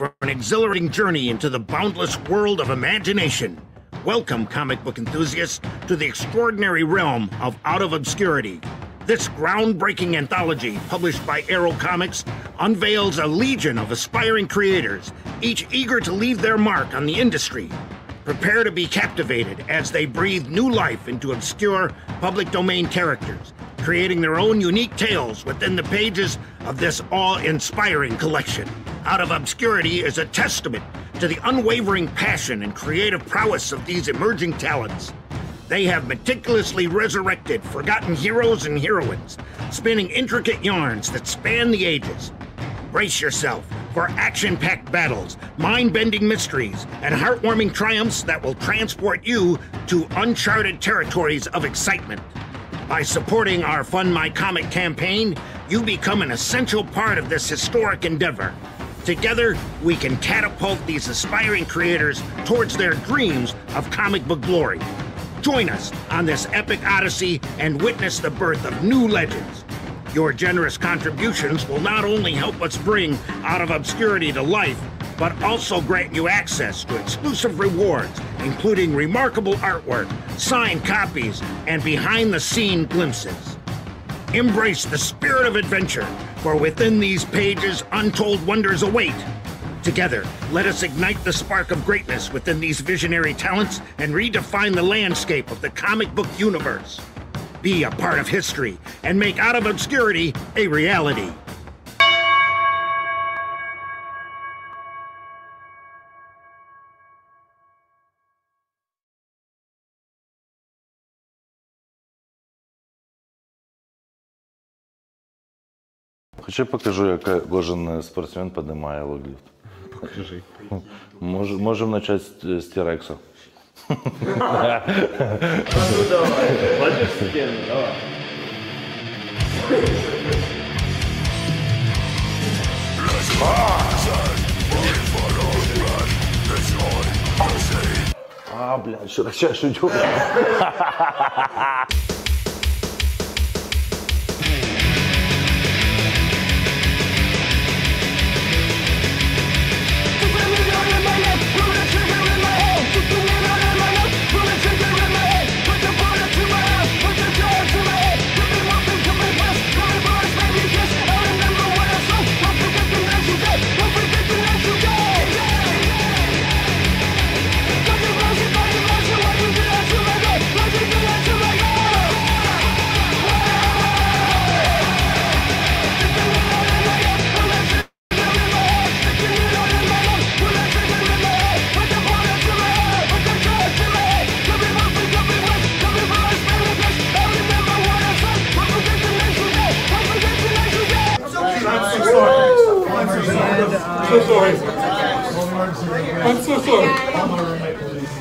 for an exhilarating journey into the boundless world of imagination. Welcome, comic book enthusiasts, to the extraordinary realm of Out of Obscurity. This groundbreaking anthology, published by Arrow Comics, unveils a legion of aspiring creators, each eager to leave their mark on the industry. Prepare to be captivated as they breathe new life into obscure public domain characters, creating their own unique tales within the pages of this awe inspiring collection. Out of Obscurity is a testament to the unwavering passion and creative prowess of these emerging talents. They have meticulously resurrected forgotten heroes and heroines, spinning intricate yarns that span the ages. Brace yourself for action packed battles, mind bending mysteries, and heartwarming triumphs that will transport you to uncharted territories of excitement. By supporting our Fund My Comic campaign, you become an essential part of this historic endeavor. Together, we can catapult these aspiring creators towards their dreams of comic book glory. Join us on this epic odyssey and witness the birth of new legends. Your generous contributions will not only help us bring Out of Obscurity to life, but also grant you access to exclusive rewards, including remarkable artwork, signed copies, and behind the scene glimpses. Embrace the spirit of adventure, for within these pages, untold wonders await. Together, let us ignite the spark of greatness within these visionary talents and redefine the landscape of the comic book universe Be a part of history and make Out of Obscurity a reality. Хоча покажу, як кожен спортсмен піднімає логліфт. Покажи. Мож, можемо почати з, з Тірекса. Ну давай. Ложись в стену, давай. А, блядь, sorry. I'm so sorry. I'm my roommate.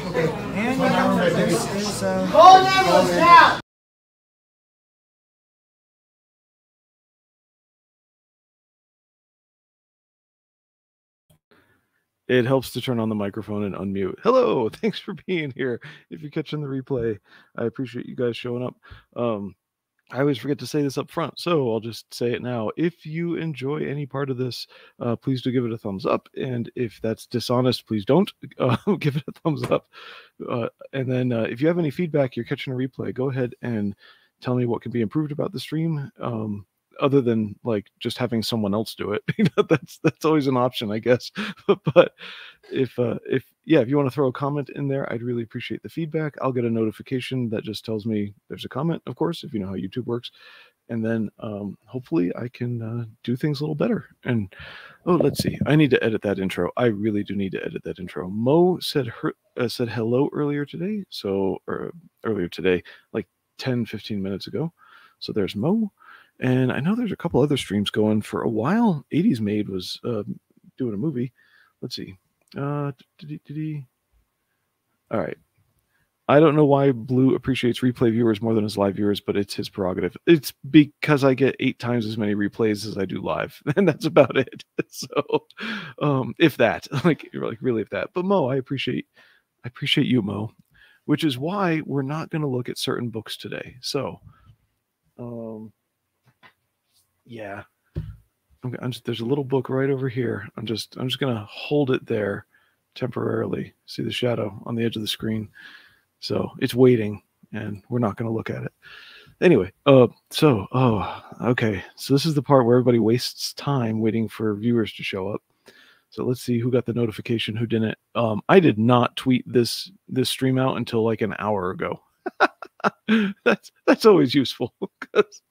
Okay. Hold! It helps to turn on the microphone and unmute. Hello, thanks for being here. If you're catching the replay, I appreciate you guys showing up. Um, I always forget to say this up front, so I'll just say it now. If you enjoy any part of this, uh, please do give it a thumbs up. And if that's dishonest, please don't uh, give it a thumbs up. Uh, and then uh, if you have any feedback, you're catching a replay, go ahead and tell me what can be improved about the stream. Um, other than like just having someone else do it You know, that's that's always an option i guess. But if uh if yeah if you want to throw a comment in there i'd really appreciate the feedback. I'll get a notification that just tells me there's a comment of course if you know how youtube works. And then um hopefully i can uh, do things a little better. And oh let's see i need to edit that intro. I really do need to edit that intro. Mo said her uh, said hello earlier today so or earlier today like 10 15 minutes ago. So there's mo and I know there's a couple other streams going for a while. 80s Made was uh, doing a movie. Let's see. Uh? All right. I don't know why Blue appreciates replay viewers more than his live viewers, but it's his prerogative. It's because I get eight times as many replays as I do live, and that's about it. So, um, if that, like, like really, if that. But Mo, I appreciate, I appreciate you, Mo, which is why we're not going to look at certain books today. So, um, yeah I'm, I'm just, there's a little book right over here. I'm just I'm just gonna hold it there temporarily. See the shadow on the edge of the screen. So it's waiting, and we're not gonna look at it. Anyway, uh, so oh, okay. So this is the part where everybody wastes time waiting for viewers to show up. So let's see who got the notification, who didn't. Um, I did not tweet this this stream out until like an hour ago. that's that's always useful because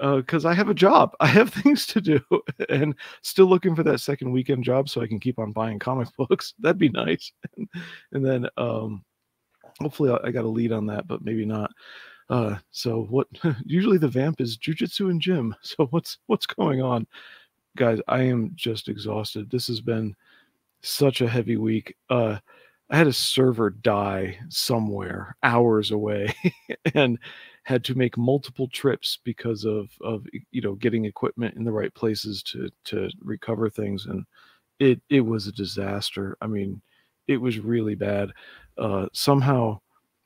because uh, I have a job. I have things to do, and still looking for that second weekend job so I can keep on buying comic books. That'd be nice. and, then um, hopefully I, I got a lead on that, but maybe not. Uh, so what? usually the vamp is jujitsu and gym. So what's what's going on, guys? I am just exhausted. This has been such a heavy week. Uh, I had a server die somewhere hours away, and had to make multiple trips because of of you know getting equipment in the right places to to recover things and it it was a disaster. I mean it was really bad. Uh somehow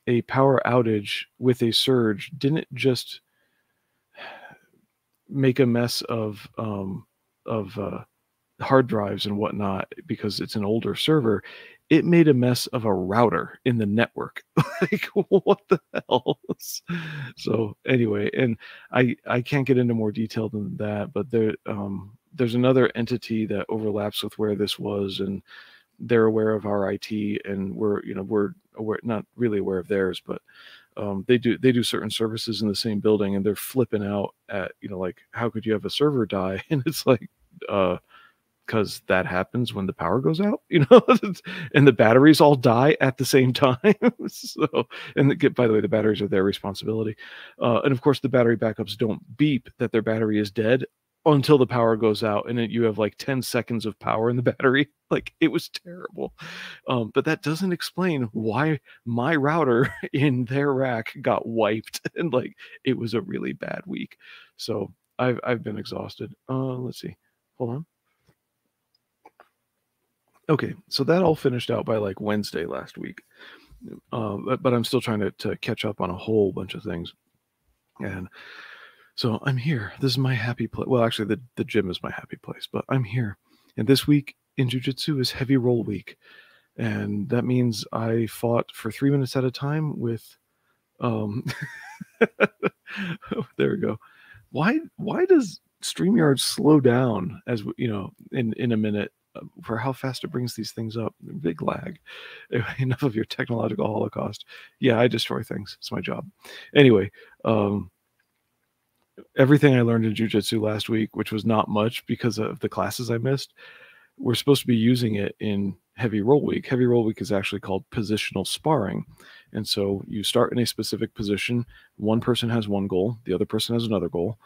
a power outage with a surge didn't just make a mess of um of uh hard drives and whatnot because it's an older server it made a mess of a router in the network. like what the hell? so anyway, and I I can't get into more detail than that, but there um there's another entity that overlaps with where this was and they're aware of our IT and we're you know we're aware not really aware of theirs, but um, they do they do certain services in the same building and they're flipping out at you know like how could you have a server die and it's like uh because that happens when the power goes out, you know, and the batteries all die at the same time. so, and the, by the way, the batteries are their responsibility. Uh, and of course, the battery backups don't beep that their battery is dead until the power goes out, and then you have like 10 seconds of power in the battery. Like it was terrible. Um, but that doesn't explain why my router in their rack got wiped. And like it was a really bad week. So I've, I've been exhausted. Uh, let's see. Hold on. Okay, so that all finished out by like Wednesday last week, uh, but, but I'm still trying to, to catch up on a whole bunch of things, and so I'm here. This is my happy place. Well, actually, the the gym is my happy place, but I'm here, and this week in jujitsu is heavy roll week, and that means I fought for three minutes at a time with, um, there we go. Why why does StreamYard slow down as you know in in a minute for how fast it brings these things up. Big lag. Enough of your technological holocaust. Yeah, I destroy things. It's my job. Anyway, um, everything I learned in jujitsu last week, which was not much because of the classes I missed, we're supposed to be using it in heavy roll week. Heavy roll week is actually called positional sparring. And so you start in a specific position. One person has one goal, the other person has another goal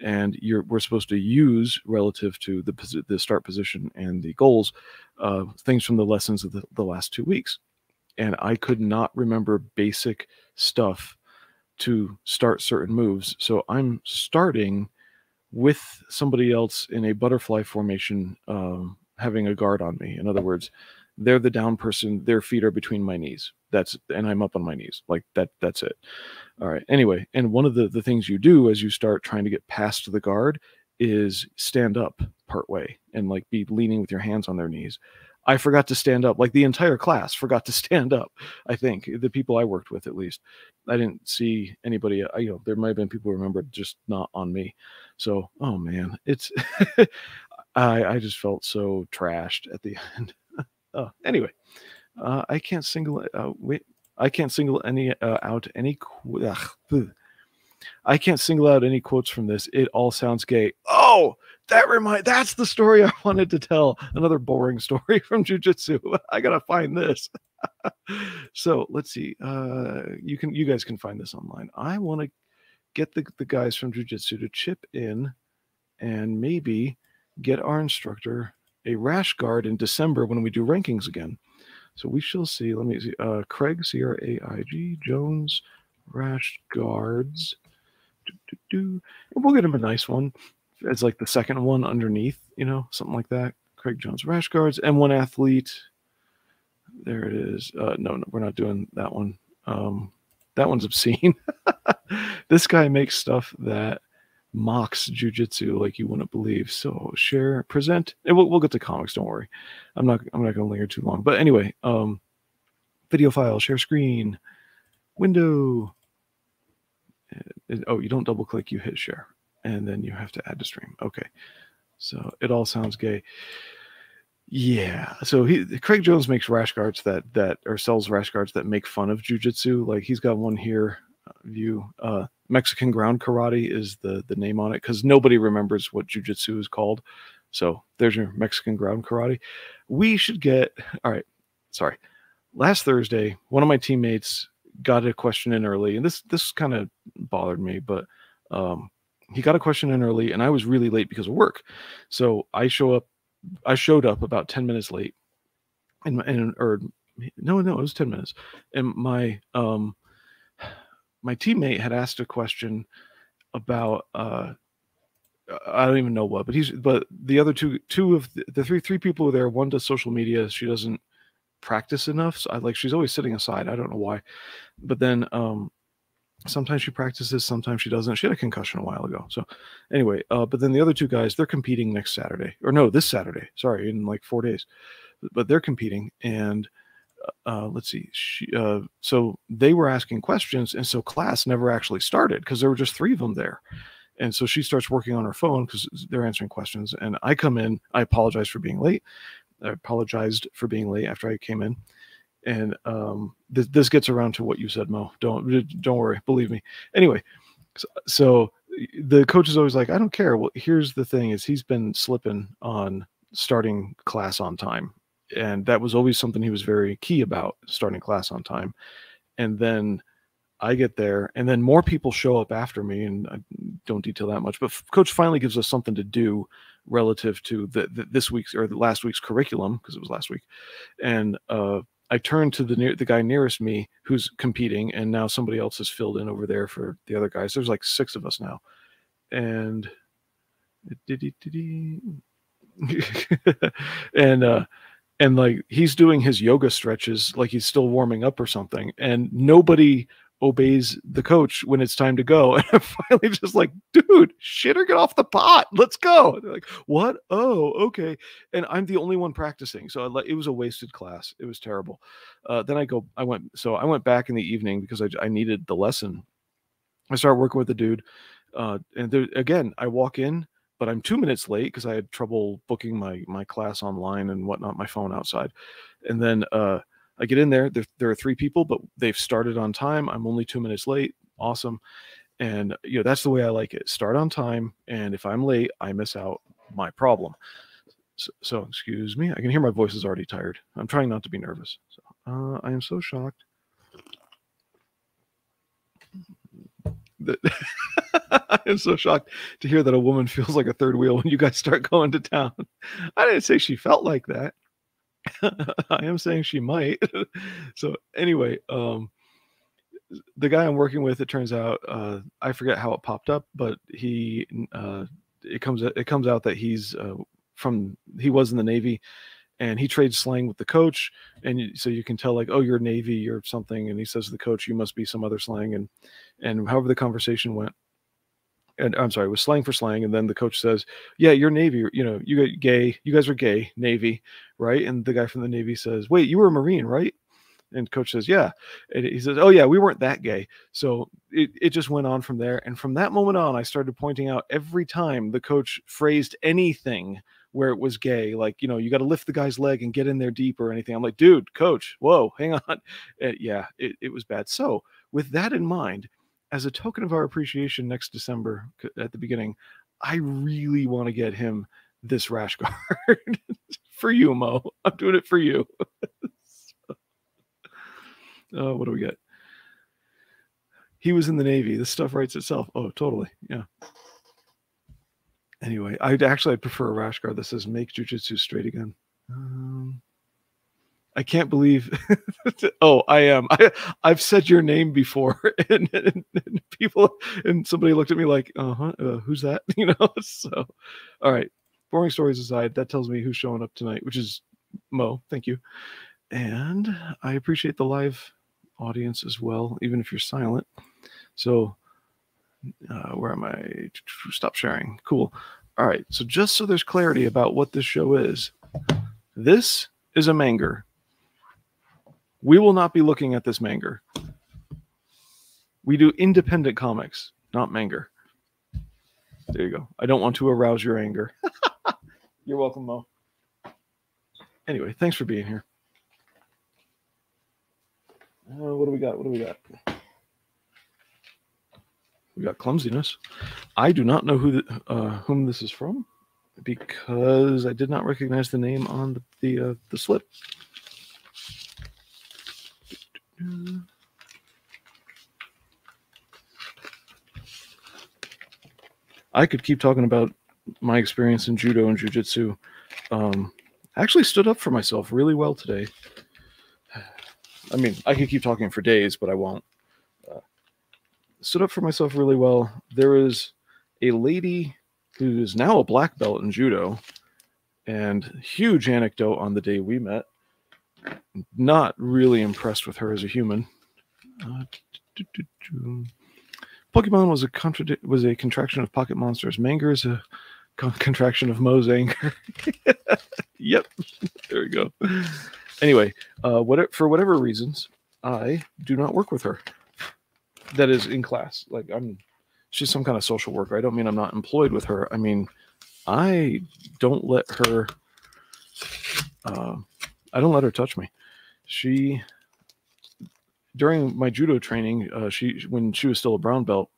and you're we're supposed to use relative to the the start position and the goals uh, things from the lessons of the, the last two weeks and i could not remember basic stuff to start certain moves so i'm starting with somebody else in a butterfly formation um, having a guard on me in other words they're the down person their feet are between my knees. That's and i'm up on my knees. Like that that's it. All right. Anyway and one of the the things you do as you start trying to get past the guard is stand up part way and like be leaning with your hands on their knees. I forgot to stand up. Like the entire class forgot to stand up i think the people i worked with at least. I didn't see anybody uh, you know there might have been people remembered just not on me. So oh man it's i i just felt so trashed at the end uh, anyway, uh, I can't single uh, wait. I can't single any uh, out any. Ugh, I can't single out any quotes from this. It all sounds gay. Oh, that remind that's the story I wanted to tell. Another boring story from jujitsu. I gotta find this. so let's see. Uh, you can you guys can find this online. I want to get the, the guys from jujitsu to chip in and maybe get our instructor a rash guard in December when we do rankings again. So we shall see. Let me see. Uh, Craig, C R A I G, Jones, rash guards. And we'll get him a nice one as like the second one underneath, you know, something like that. Craig Jones, rash guards, and one athlete. There it is. Uh, no, no, we're not doing that one. Um, that one's obscene. this guy makes stuff that mocks jujitsu like you wouldn't believe. So share, present, and we'll, we'll get to comics. Don't worry. I'm not I'm not going to linger too long. But anyway, um, video file, share screen, window. Uh, Oh, you don't double click, you hit share, and then you have to add to stream. Okay, so it all sounds gay. Yeah, so he Craig Jones makes rash guards that that or sells rash guards that make fun of jujitsu. Like he's got one here. View uh, Mexican ground karate is the the name on it because nobody remembers what jujitsu is called. So there's your Mexican ground karate. We should get all right. Sorry, last Thursday, one of my teammates got a question in early, and this this kind of bothered me, but um, he got a question in early, and I was really late because of work. So I show up, I showed up about ten minutes late, and and or no no it was ten minutes, and my um my teammate had asked a question about uh I don't even know what, but he's but the other two two of the, the three three people there. One does social media. She doesn't practice enough. So I like she's always sitting aside. I don't know why. But then um sometimes she practices, sometimes she doesn't. She had a concussion a while ago. So anyway, uh but then the other two guys, they're competing next Saturday. Or no, this Saturday. Sorry, in like 4 days. But they're competing and uh let's see. She uh so they were asking questions and so class never actually started because there were just three of them there. And so she starts working on her phone because they're answering questions. And I come in, I apologize for being late. I apologized for being late after I came in. And um, this, this gets around to what you said, Mo. Don't don't worry, believe me. Anyway, so, so the coach is always like, I don't care. Well, here's the thing: is he's been slipping on starting class on time, and that was always something he was very key about starting class on time. And then I get there, and then more people show up after me, and I don't detail that much. But coach finally gives us something to do relative to the, the this week's or the last week's curriculum because it was last week, and uh, I turn to the near the guy nearest me who's competing, and now somebody else has filled in over there for the other guys. There's like six of us now, and and uh and like he's doing his yoga stretches like he's still warming up or something and nobody obeys the coach when it's time to go. And i'm finally just like dude shit or get off the pot. Let's go. Like what? Oh okay. And i'm the only one practicing so let- it was a wasted class. It was terrible. Uh, then i go i went so i went back in the evening because i, I needed the lesson. I started working with the dude uh, and there, again i walk in but i'm two minutes late because i had trouble booking my my class online and whatnot my phone outside and then uh I get in there, there. There are three people, but they've started on time. I'm only two minutes late. Awesome. And you know, that's the way I like it. Start on time. And if I'm late, I miss out my problem. So, so excuse me. I can hear my voice is already tired. I'm trying not to be nervous. So uh, I am so shocked. That I am so shocked to hear that a woman feels like a third wheel when you guys start going to town. I didn't say she felt like that. I am saying she might. so anyway, um the guy I'm working with, it turns out, uh, I forget how it popped up, but he, uh, it comes, it comes out that he's uh, from, he was in the Navy, and he trades slang with the coach, and so you can tell like, oh, you're Navy or something, and he says to the coach, you must be some other slang, and and however the conversation went, and I'm sorry, it was slang for slang, and then the coach says, yeah, you're Navy, you know, you got gay, you guys are gay, Navy, right? And the guy from the Navy says, wait, you were a Marine, right? And coach says, yeah. And he says, oh, yeah, we weren't that gay. So it, it just went on from there. And from that moment on, I started pointing out every time the coach phrased anything where it was gay, like, you know, you got to lift the guy's leg and get in there deep or anything. I'm like, dude, coach, whoa, hang on. And yeah, it, it was bad. So with that in mind, as a token of our appreciation next December at the beginning, I really want to get him this rash guard for you, Mo. I'm doing it for you. uh, what do we get? He was in the Navy. This stuff writes itself. Oh, totally. Yeah. Anyway, I'd actually I'd prefer a rash guard that says "Make jujitsu straight again." Um, I can't believe. oh, I am. I, I've said your name before, and, and, and people and somebody looked at me like, uh-huh, uh, who's that? You know. So, all right. Boring stories aside, that tells me who's showing up tonight, which is Mo. Thank you, and I appreciate the live audience as well, even if you're silent. So, Uh, where am I? Stop sharing. Cool. All right. So just so there's clarity about what this show is, this is a manger. We will not be looking at this manger. We do independent comics, not manger. There you go. I don't want to arouse your anger. You're welcome, Mo. Anyway, thanks for being here. Uh, what do we got? What do we got? We got clumsiness. I do not know who the, uh, whom this is from because I did not recognize the name on the the, uh, the slip. I could keep talking about my experience in judo and jujitsu. Um, I actually stood up for myself really well today. I mean, I could keep talking for days, but I won't. Uh, stood up for myself really well. There is a lady who is now a black belt in judo, and huge anecdote on the day we met. Not really impressed with her as a human. Uh, Pokemon was a was a contraction of Pocket Monsters. Manger is a con- contraction of Moe's anger. yep, there we go. Anyway, uh, what for whatever reasons, I do not work with her. That is in class. Like I'm, she's some kind of social worker. I don't mean I'm not employed with her. I mean, I don't let her. Uh, I don't let her touch me. She during my judo training, uh, she when she was still a brown belt,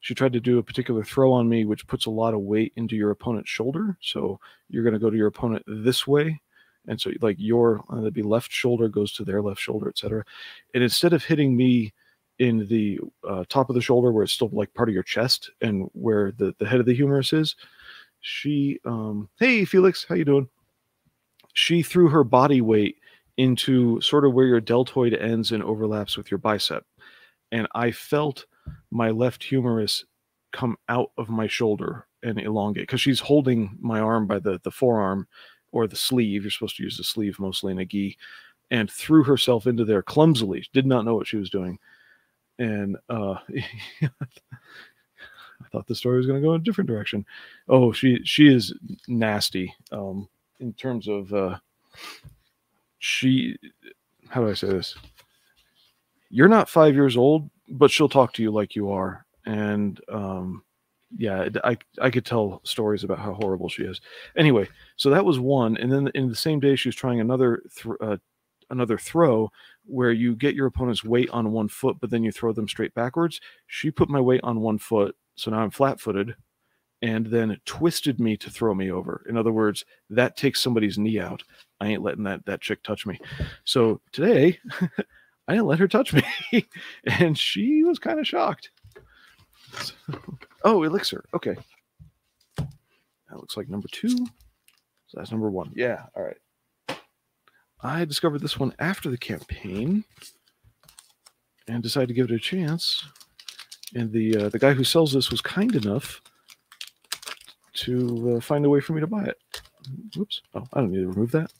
she tried to do a particular throw on me, which puts a lot of weight into your opponent's shoulder. So you're going to go to your opponent this way, and so like your uh, that'd be left shoulder goes to their left shoulder, etc. And instead of hitting me in the uh, top of the shoulder where it's still like part of your chest and where the the head of the humerus is, she um hey Felix, how you doing? She threw her body weight into sort of where your deltoid ends and overlaps with your bicep. And I felt my left humerus come out of my shoulder and elongate because she's holding my arm by the, the forearm or the sleeve. You're supposed to use the sleeve mostly in a gi and threw herself into there clumsily. Did not know what she was doing. And uh, I thought the story was going to go in a different direction. Oh, she she is nasty um, in terms of uh, she how do I say this? You're not five years old, but she'll talk to you like you are. And um yeah, I I could tell stories about how horrible she is. Anyway, so that was one, and then in the same day she was trying another th- uh, another throw where you get your opponent's weight on one foot, but then you throw them straight backwards. She put my weight on one foot, so now I'm flat-footed, and then twisted me to throw me over. In other words, that takes somebody's knee out. I ain't letting that that chick touch me. So today, I didn't let her touch me, and she was kind of shocked. So, oh, elixir. Okay, that looks like number two. So that's number one. Yeah. All right. I discovered this one after the campaign and decided to give it a chance. And the uh, the guy who sells this was kind enough to uh, find a way for me to buy it. Whoops. Oh, I don't need to remove that.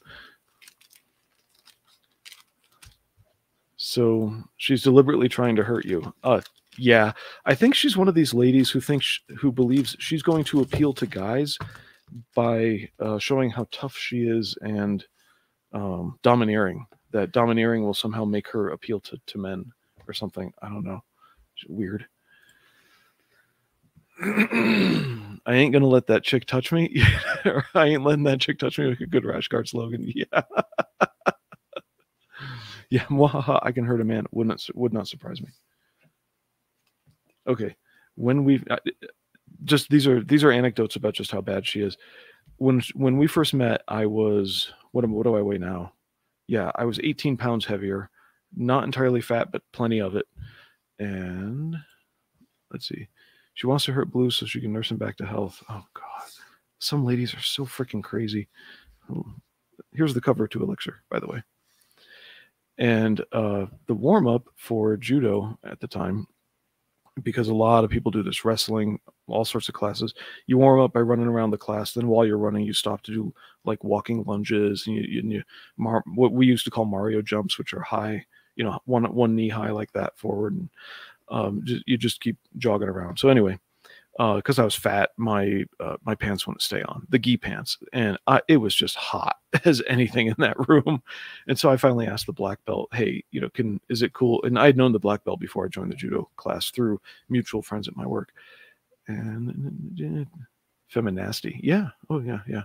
So she's deliberately trying to hurt you. Uh, yeah, I think she's one of these ladies who thinks who believes she's going to appeal to guys by uh, showing how tough she is and um, domineering. That domineering will somehow make her appeal to, to men or something. I don't know. It's weird. I ain't gonna let that chick touch me. I ain't letting that chick touch me like a good rash guard slogan. Yeah. yeah, mwahaha, I can hurt a man. Would not would not surprise me. Okay. When we just these are these are anecdotes about just how bad she is. When when we first met, I was what what do I weigh now? Yeah, I was 18 pounds heavier, not entirely fat, but plenty of it. And let's see. She wants to hurt Blue so she can nurse him back to health. Oh God, some ladies are so freaking crazy. Here's the cover to Elixir, by the way. And uh, the warm up for judo at the time, because a lot of people do this wrestling, all sorts of classes. You warm up by running around the class. Then while you're running, you stop to do like walking lunges and you, you, you mar- what we used to call Mario jumps, which are high, you know, one one knee high like that forward. And Um, just, you just keep jogging around. So anyway, because I was fat, my uh, my pants wouldn't stay on the gi pants, and I, it was just hot as anything in that room. And so I finally asked the black belt, "Hey, you know, can is it cool?" And I had known the black belt before I joined the judo class through mutual friends at my work. And feminasty, yeah, oh yeah, yeah.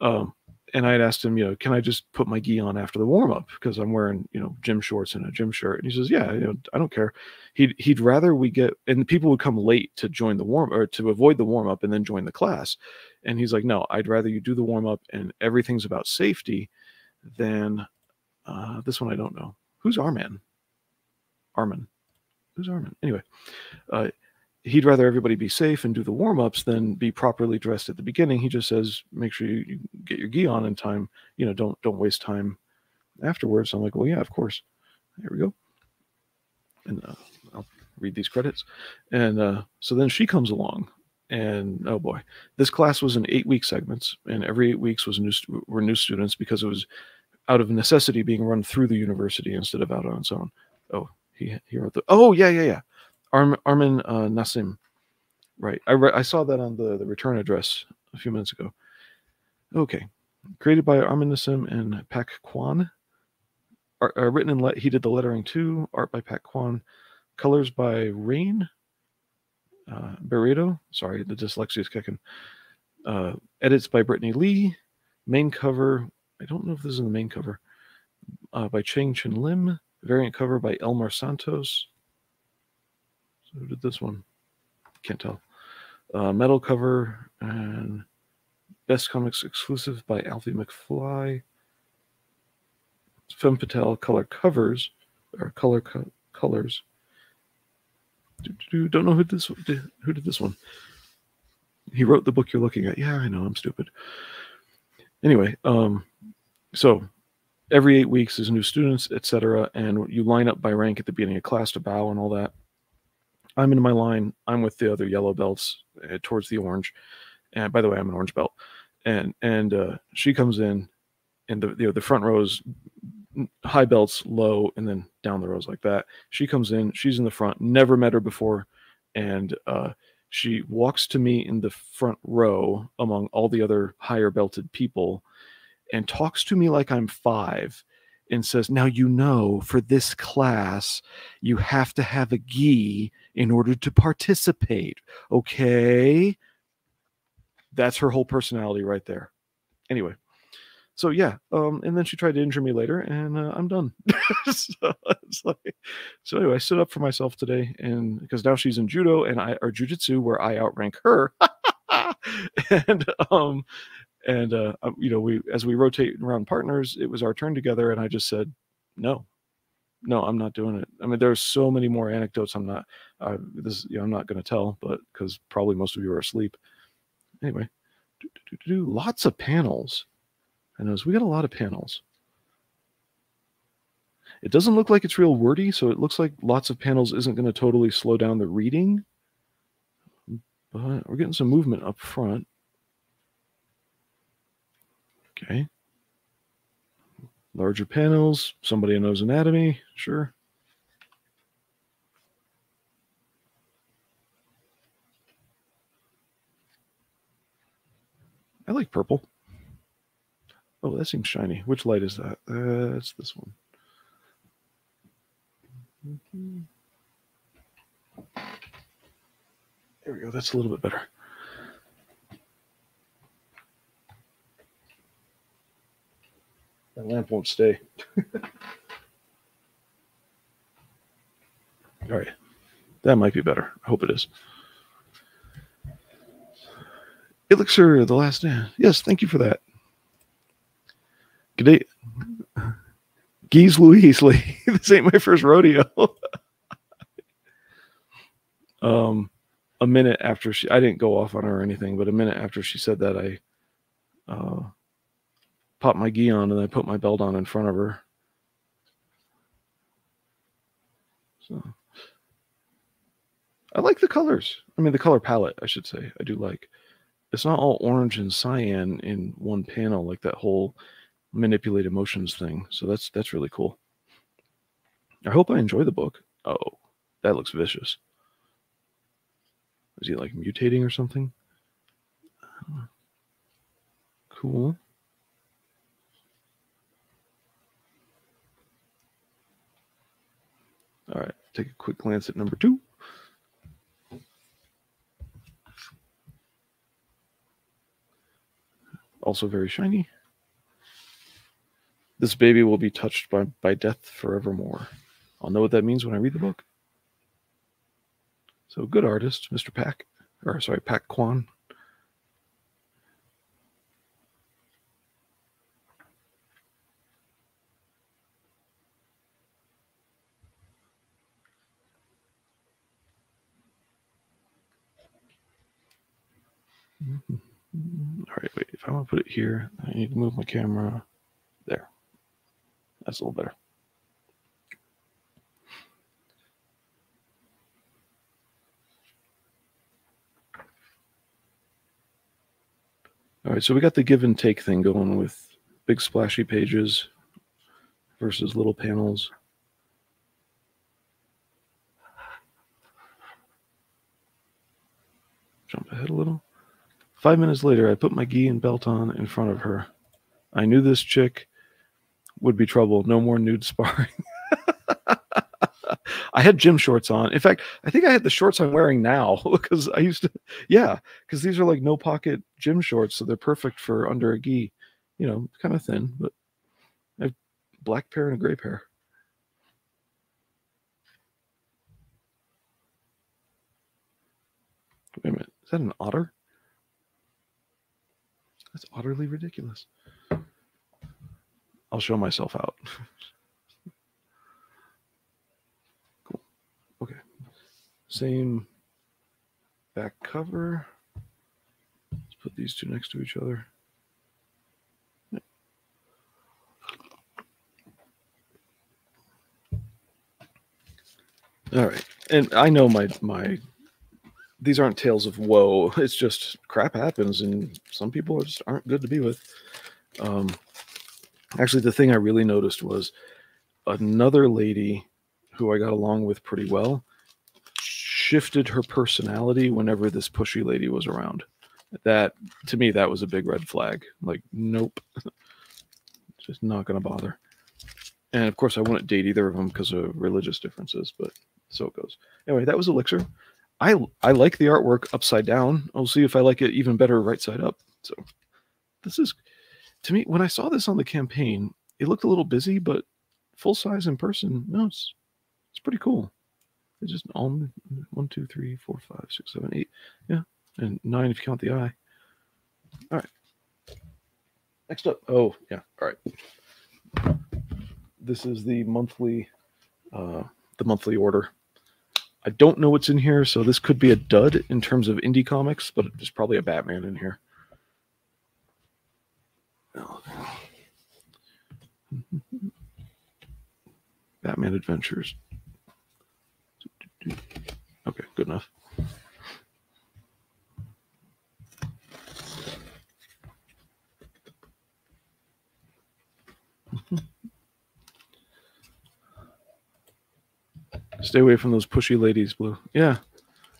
Um, and I had asked him, you know, can I just put my gi on after the warm up because I'm wearing, you know, gym shorts and a gym shirt. And he says, yeah, you know, I don't care. He'd he'd rather we get and people would come late to join the warm or to avoid the warm up and then join the class. And he's like, no, I'd rather you do the warm up and everything's about safety than uh, this one. I don't know who's Arman. Armin, who's Armin? Anyway, uh, he'd rather everybody be safe and do the warm ups than be properly dressed at the beginning. He just says, make sure you, you get your gi on in time. You know, don't don't waste time afterwards. I'm like, well, yeah, of course. Here we go. And uh, I'll read these credits. And uh, so then she comes along, and oh boy, this class was in eight week segments, and every eight weeks was new were new students because it was out of necessity being run through the university instead of out on its own. Oh, he he wrote the. Oh yeah yeah yeah. Arm, Armin uh, Nassim. Right. I, re- I saw that on the, the return address a few minutes ago. Okay. Created by Armin Nassim and Pak Kwan. Uh, written in, le- he did the lettering too. Art by Pak Kwan. Colors by Rain. Uh. Sorry, the dyslexia is kicking. Uh, edits by Brittany Lee. Main cover. I don't know if this is the main cover. Uh, by Chang Chen Lim. Variant cover by Elmar Santos. So who did this one? Can't tell. Uh, metal cover and Best Comics exclusive by Alfie McFly. Femme Patel color covers or color co- colors. Don't know who this who did this one. He wrote the book you're looking at. Yeah, I know. I'm stupid. Anyway, um, so every eight weeks is new students, etc., and you line up by rank at the beginning of class to bow and all that. I'm in my line. I'm with the other yellow belts uh, towards the orange. And by the way, I'm an orange belt. And and uh, she comes in, and the you know the front rows, high belts, low, and then down the rows like that. She comes in. She's in the front. Never met her before, and uh, she walks to me in the front row among all the other higher belted people, and talks to me like I'm five and says, Now you know for this class, you have to have a gi in order to participate. Okay. That's her whole personality right there. Anyway, so yeah, um, and then she tried to injure me later, and uh, I'm done. so, like, so anyway, I stood up for myself today, and because now she's in judo and I or jujitsu, where I outrank her, and um, and uh, you know we as we rotate around partners it was our turn together and i just said no. No i'm not doing it. I mean there's so many more anecdotes i'm not uh, this you know, i'm not going to tell but because probably most of you are asleep. Anyway do, do, do, lots of panels. I know we got a lot of panels. It doesn't look like it's real wordy so it looks like lots of panels isn't going to totally slow down the reading. But we're getting some movement up front Okay. Larger panels, somebody who knows anatomy, sure. I like purple. Oh, that seems shiny. Which light is that? Uh, that's this one. There we go. That's a little bit better. That lamp won't stay. All right. That might be better. I hope it is. Elixir, the last dance. Yes, thank you for that. Good day. Geese Louise Lee. this ain't my first rodeo. um a minute after she I didn't go off on her or anything, but a minute after she said that I uh popped my gi on and I put my belt on in front of her. So I like the colors. I mean, the color palette, I should say. I do like. It's not all orange and cyan in one panel, like that whole manipulate emotions thing. So that's that's really cool. I hope I enjoy the book. Oh, That looks vicious. Is he like mutating or something? Cool. All right, take a quick glance at number two. Also very shiny. This baby will be touched by, by death forevermore. I'll know what that means when I read the book. So good artist, Mr. Pak, or sorry, Pak Kwan. All right, wait. If I want to put it here, I need to move my camera there. That's a little better. All right, so we got the give and take thing going with big splashy pages versus little panels. Jump ahead a little. Five minutes later, I put my gi and belt on in front of her. I knew this chick would be trouble. No more nude sparring. I had gym shorts on. In fact, I think I had the shorts I'm wearing now because I used to, yeah, because these are like no pocket gym shorts, so they're perfect for under a gi. You know, kind of thin, but I have black pair and a gray pair. Wait a minute, is that an otter? That's utterly ridiculous. I'll show myself out. cool. Okay. Same back cover. Let's put these two next to each other. All right. And I know my my these aren't tales of woe. It's just crap happens, and some people just aren't good to be with. Um, actually, the thing I really noticed was another lady who I got along with pretty well shifted her personality whenever this pushy lady was around. That to me, that was a big red flag. Like, nope, just not gonna bother. And of course, I wouldn't date either of them because of religious differences, but so it goes. Anyway, that was Elixir. I I like the artwork upside down. I'll see if I like it even better right side up. So this is to me when I saw this on the campaign, it looked a little busy, but full size in person, no, it's it's pretty cool. It's just all one, two, three, four, five, six, seven, eight, yeah, and nine if you count the eye. All right. Next up, oh yeah, all right. This is the monthly, uh, the monthly order. I don't know what's in here, so this could be a dud in terms of indie comics, but there's probably a Batman in here. Batman Adventures. Okay, good enough. Stay away from those pushy ladies, Blue. Yeah.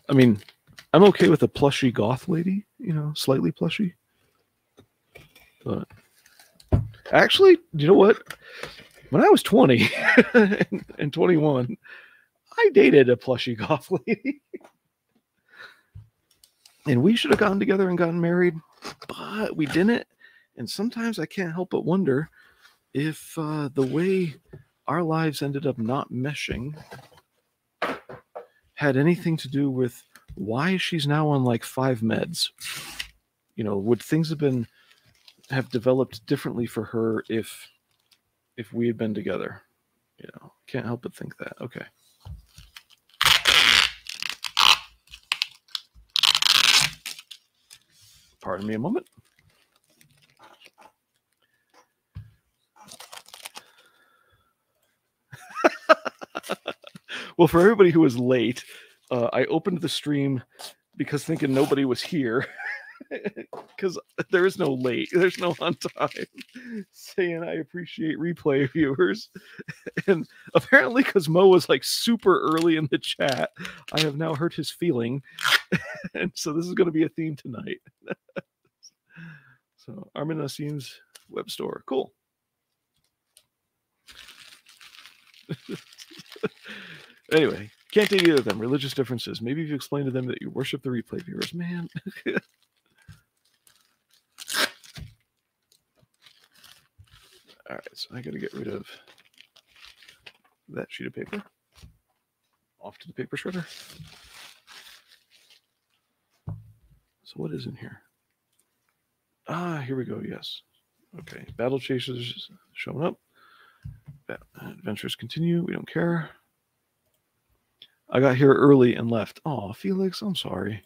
I mean, I'm okay with a plushy goth lady, you know, slightly plushy. But actually, you know what? When I was 20 and 21, I dated a plushy goth lady. and we should have gotten together and gotten married, but we didn't. And sometimes I can't help but wonder if uh, the way our lives ended up not meshing had anything to do with why she's now on like five meds. You know, would things have been have developed differently for her if if we had been together? You know, can't help but think that. Okay. Pardon me a moment. Well, for everybody who was late, uh, I opened the stream because thinking nobody was here. because there is no late, there's no on time. Saying I appreciate replay viewers, and apparently because Mo was like super early in the chat, I have now hurt his feeling, and so this is going to be a theme tonight. so Armin Nassim's web store, cool. Anyway, can't date either of them. Religious differences. Maybe if you explain to them that you worship the replay viewers, man. All right, so I got to get rid of that sheet of paper. Off to the paper shredder. So what is in here? Ah, here we go. Yes. Okay. Battle chasers showing up. Adventures continue. We don't care. I got here early and left. Oh, Felix, I'm sorry.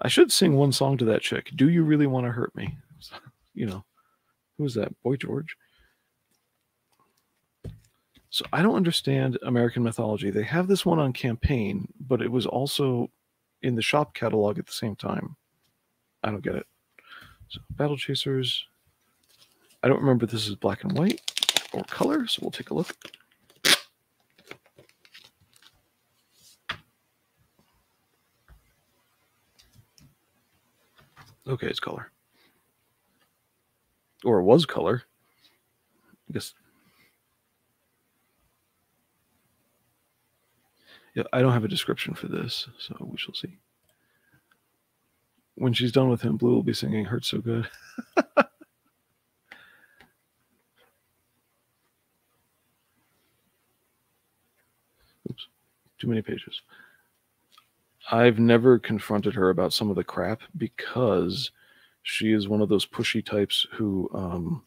I should sing one song to that chick. Do you really want to hurt me? You know, who is that? Boy George. So I don't understand American mythology. They have this one on campaign, but it was also in the shop catalog at the same time. I don't get it. So Battle Chasers. I don't remember this is black and white or color, so we'll take a look. Okay, it's color. Or it was color. I guess. Yeah, I don't have a description for this, so we shall see. When she's done with him, Blue will be singing Hurts So Good. too many pages. I've never confronted her about some of the crap because she is one of those pushy types who um,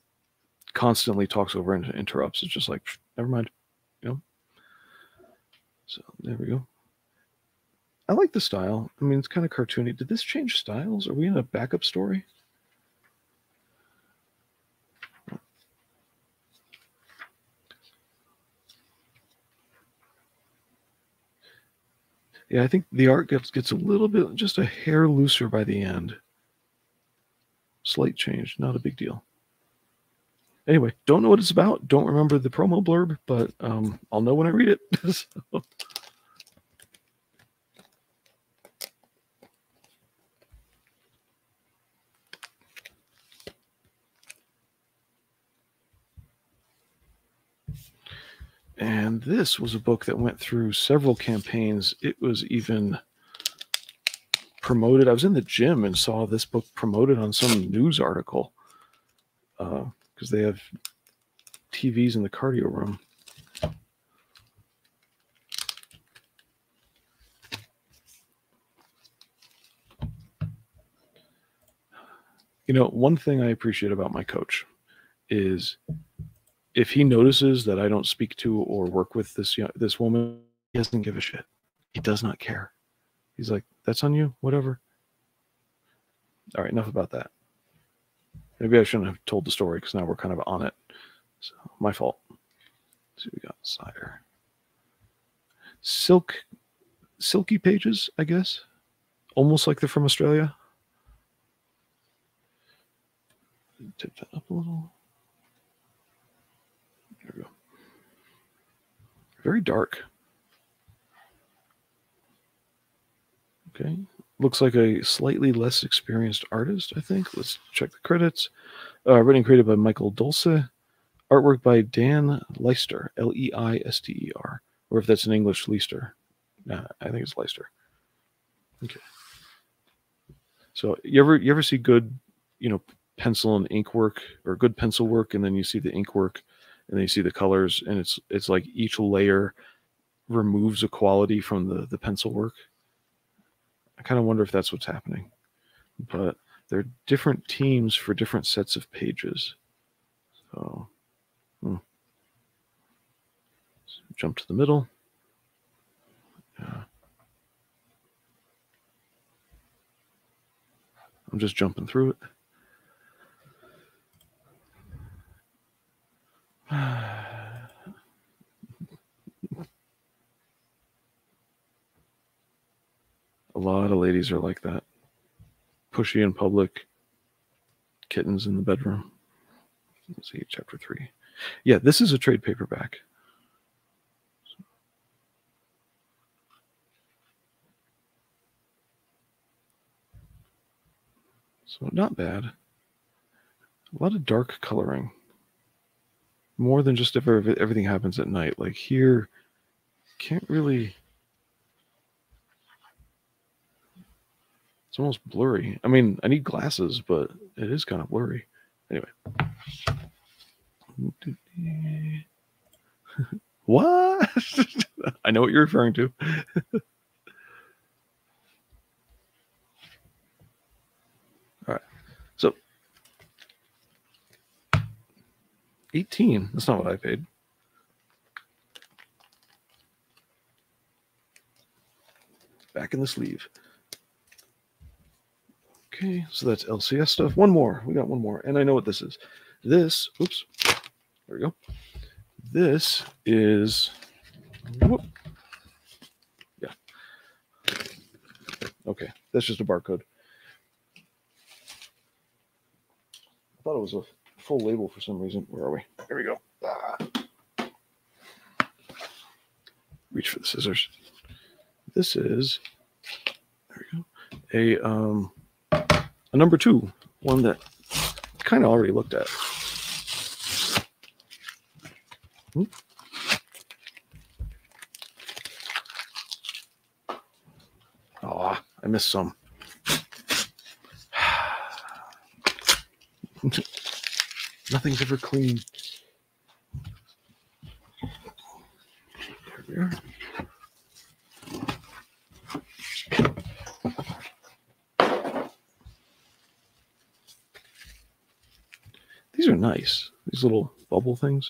constantly talks over and interrupts. It's just like, never mind, you know. So there we go. I like the style. I mean, it's kind of cartoony. Did this change styles? Are we in a backup story? Yeah, I think the art gets gets a little bit just a hair looser by the end. Slight change, not a big deal. Anyway, don't know what it's about. Don't remember the promo blurb, but um, I'll know when I read it. So- And this was a book that went through several campaigns. It was even promoted. I was in the gym and saw this book promoted on some news article uh, because they have TVs in the cardio room. You know, one thing I appreciate about my coach is if he notices that I don't speak to or work with this this woman, he doesn't give a shit. He does not care. He's like, "That's on you, whatever." All right, enough about that. Maybe I shouldn't have told the story because now we're kind of on it. So my fault. Let's see, we got cider, silk, silky pages, I guess, almost like they're from Australia. Tip that up a little. There we go. Very dark. Okay. Looks like a slightly less experienced artist, I think. Let's check the credits. Uh, written created by Michael Dulce. Artwork by Dan Leister, L E I S T E R. Or if that's in English, Leister. I think it's Leister. Okay. So you ever you ever see good, you know, pencil and ink work or good pencil work, and then you see the ink work and then you see the colors and it's it's like each layer removes a quality from the the pencil work i kind of wonder if that's what's happening but they're different teams for different sets of pages so, hmm. Jump to the middle yeah. i'm just jumping through it a ladies are like that. Pushy in public, kittens in the bedroom. Let's see, chapter three. Yeah, this is a trade paperback. So not bad. A lot of dark coloring. More than just if everything happens at night. Like here, can't really. It's almost blurry. I mean, I need glasses, but it is kind of blurry. Anyway. what? I know what you're referring to. All right. So 18. That's not what I paid. Back in the sleeve. Okay, so that's LCS stuff. One more. We got one more. And I know what this is. This, oops. There we go. This is whoop. Yeah. Okay. That's just a barcode. I thought it was a full label for some reason. Where are we? There we go. Ah. Reach for the scissors. This is there we go. A um a number two, one that kind of already looked at. Hmm. Oh, I missed some. Nothing's ever clean. There we are. These are nice. These little bubble things.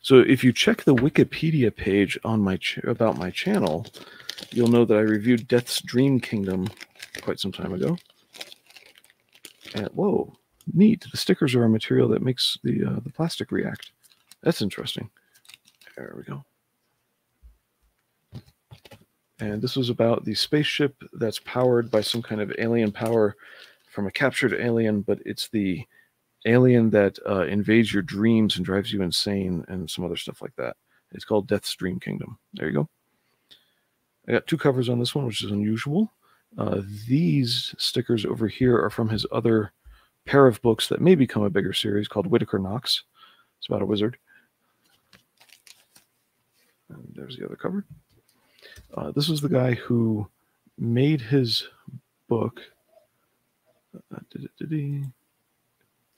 So if you check the Wikipedia page on my about my channel, you'll know that I reviewed Death's Dream Kingdom quite some time ago. And whoa, neat! The stickers are a material that makes the uh, the plastic react. That's interesting. There we go. And this was about the spaceship that's powered by some kind of alien power from a captured alien, but it's the alien that uh, invades your dreams and drives you insane and some other stuff like that. It's called Death's Dream Kingdom. There you go. I got two covers on this one, which is unusual. Uh, these stickers over here are from his other pair of books that may become a bigger series called Whitaker Knox. It's about a wizard. And there's the other cover. Uh, this was the guy who made his book. Uh?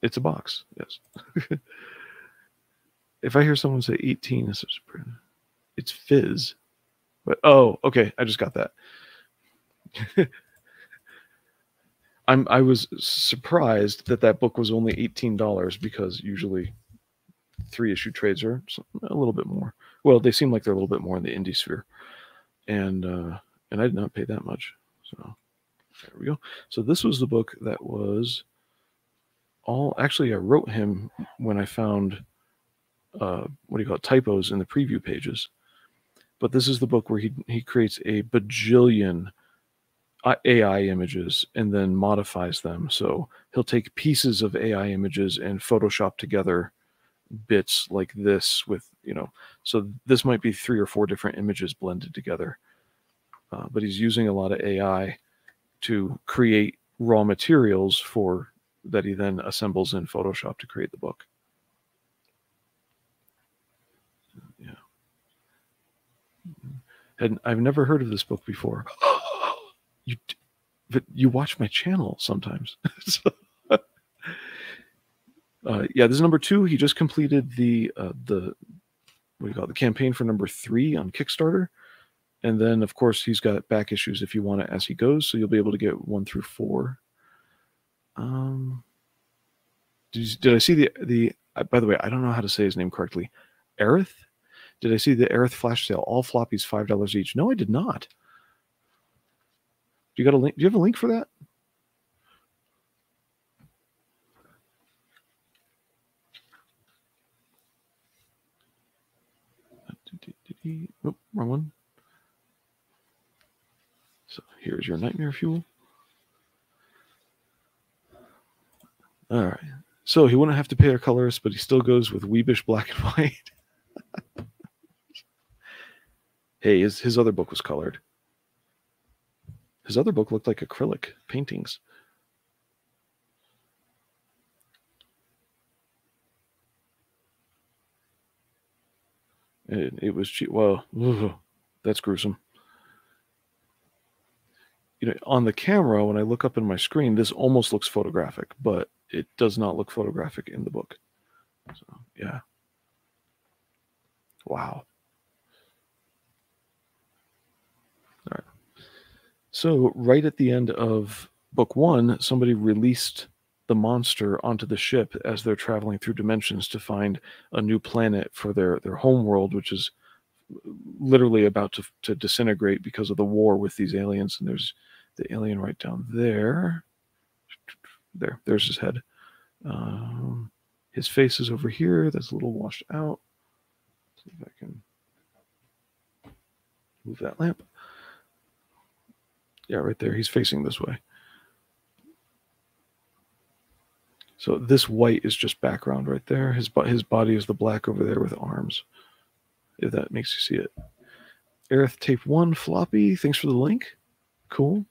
It's a box, yes. if I hear someone say 18, this is pretty- it's Fizz. But oh, okay, I just got that. I'm I was surprised that that book was only $18 because usually three issue trades are a little bit more. Well, they seem like they're a little bit more in the indie sphere. And uh and I did not pay that much. So there we go. So this was the book that was all actually I wrote him when I found uh what do you call it typos in the preview pages. But this is the book where he he creates a bajillion uh, AI images and then modifies them. So he'll take pieces of AI images and Photoshop together bits like this with you know so this might be three or four different images blended together. Uh, but he's using a lot of ai to create raw materials for that he then assembles in photoshop to create the book. Yeah. And i've never heard of this book before. You but you watch my channel sometimes. So- uh, yeah, this is number two. He just completed the uh, the what do you call it? The campaign for number three on Kickstarter, and then of course he's got back issues if you want it as he goes. So you'll be able to get one through four. Um, did, you- did I see the the? Uh, by the way, I don't know how to say his name correctly. Aerith. Did I see the Aerith flash sale? All floppies five dollars each. No, I did not. Do you got a link? Do you have a link for that? He, oh, wrong one. So here's your nightmare fuel. All right. So he wouldn't have to pay a colorist, but he still goes with Weebish black and white. hey, his, his other book was colored. His other book looked like acrylic paintings. It, it was cheap. Well, ugh, that's gruesome. You know, on the camera, when I look up in my screen, this almost looks photographic, but it does not look photographic in the book. So, yeah. Wow. All right. So, right at the end of book one, somebody released the monster onto the ship as they're traveling through dimensions to find a new planet for their their home world, which is literally about to, to disintegrate because of the war with these aliens. And there's the alien right down there. There, there's his head. Um, his face is over here. That's a little washed out. see if I can move that lamp. Yeah, right there. He's facing this way. So this white is just background right there. His his body is the black over there with arms. If that makes you see it. Aerith Tape 1 floppy. Thanks for the link. Cool.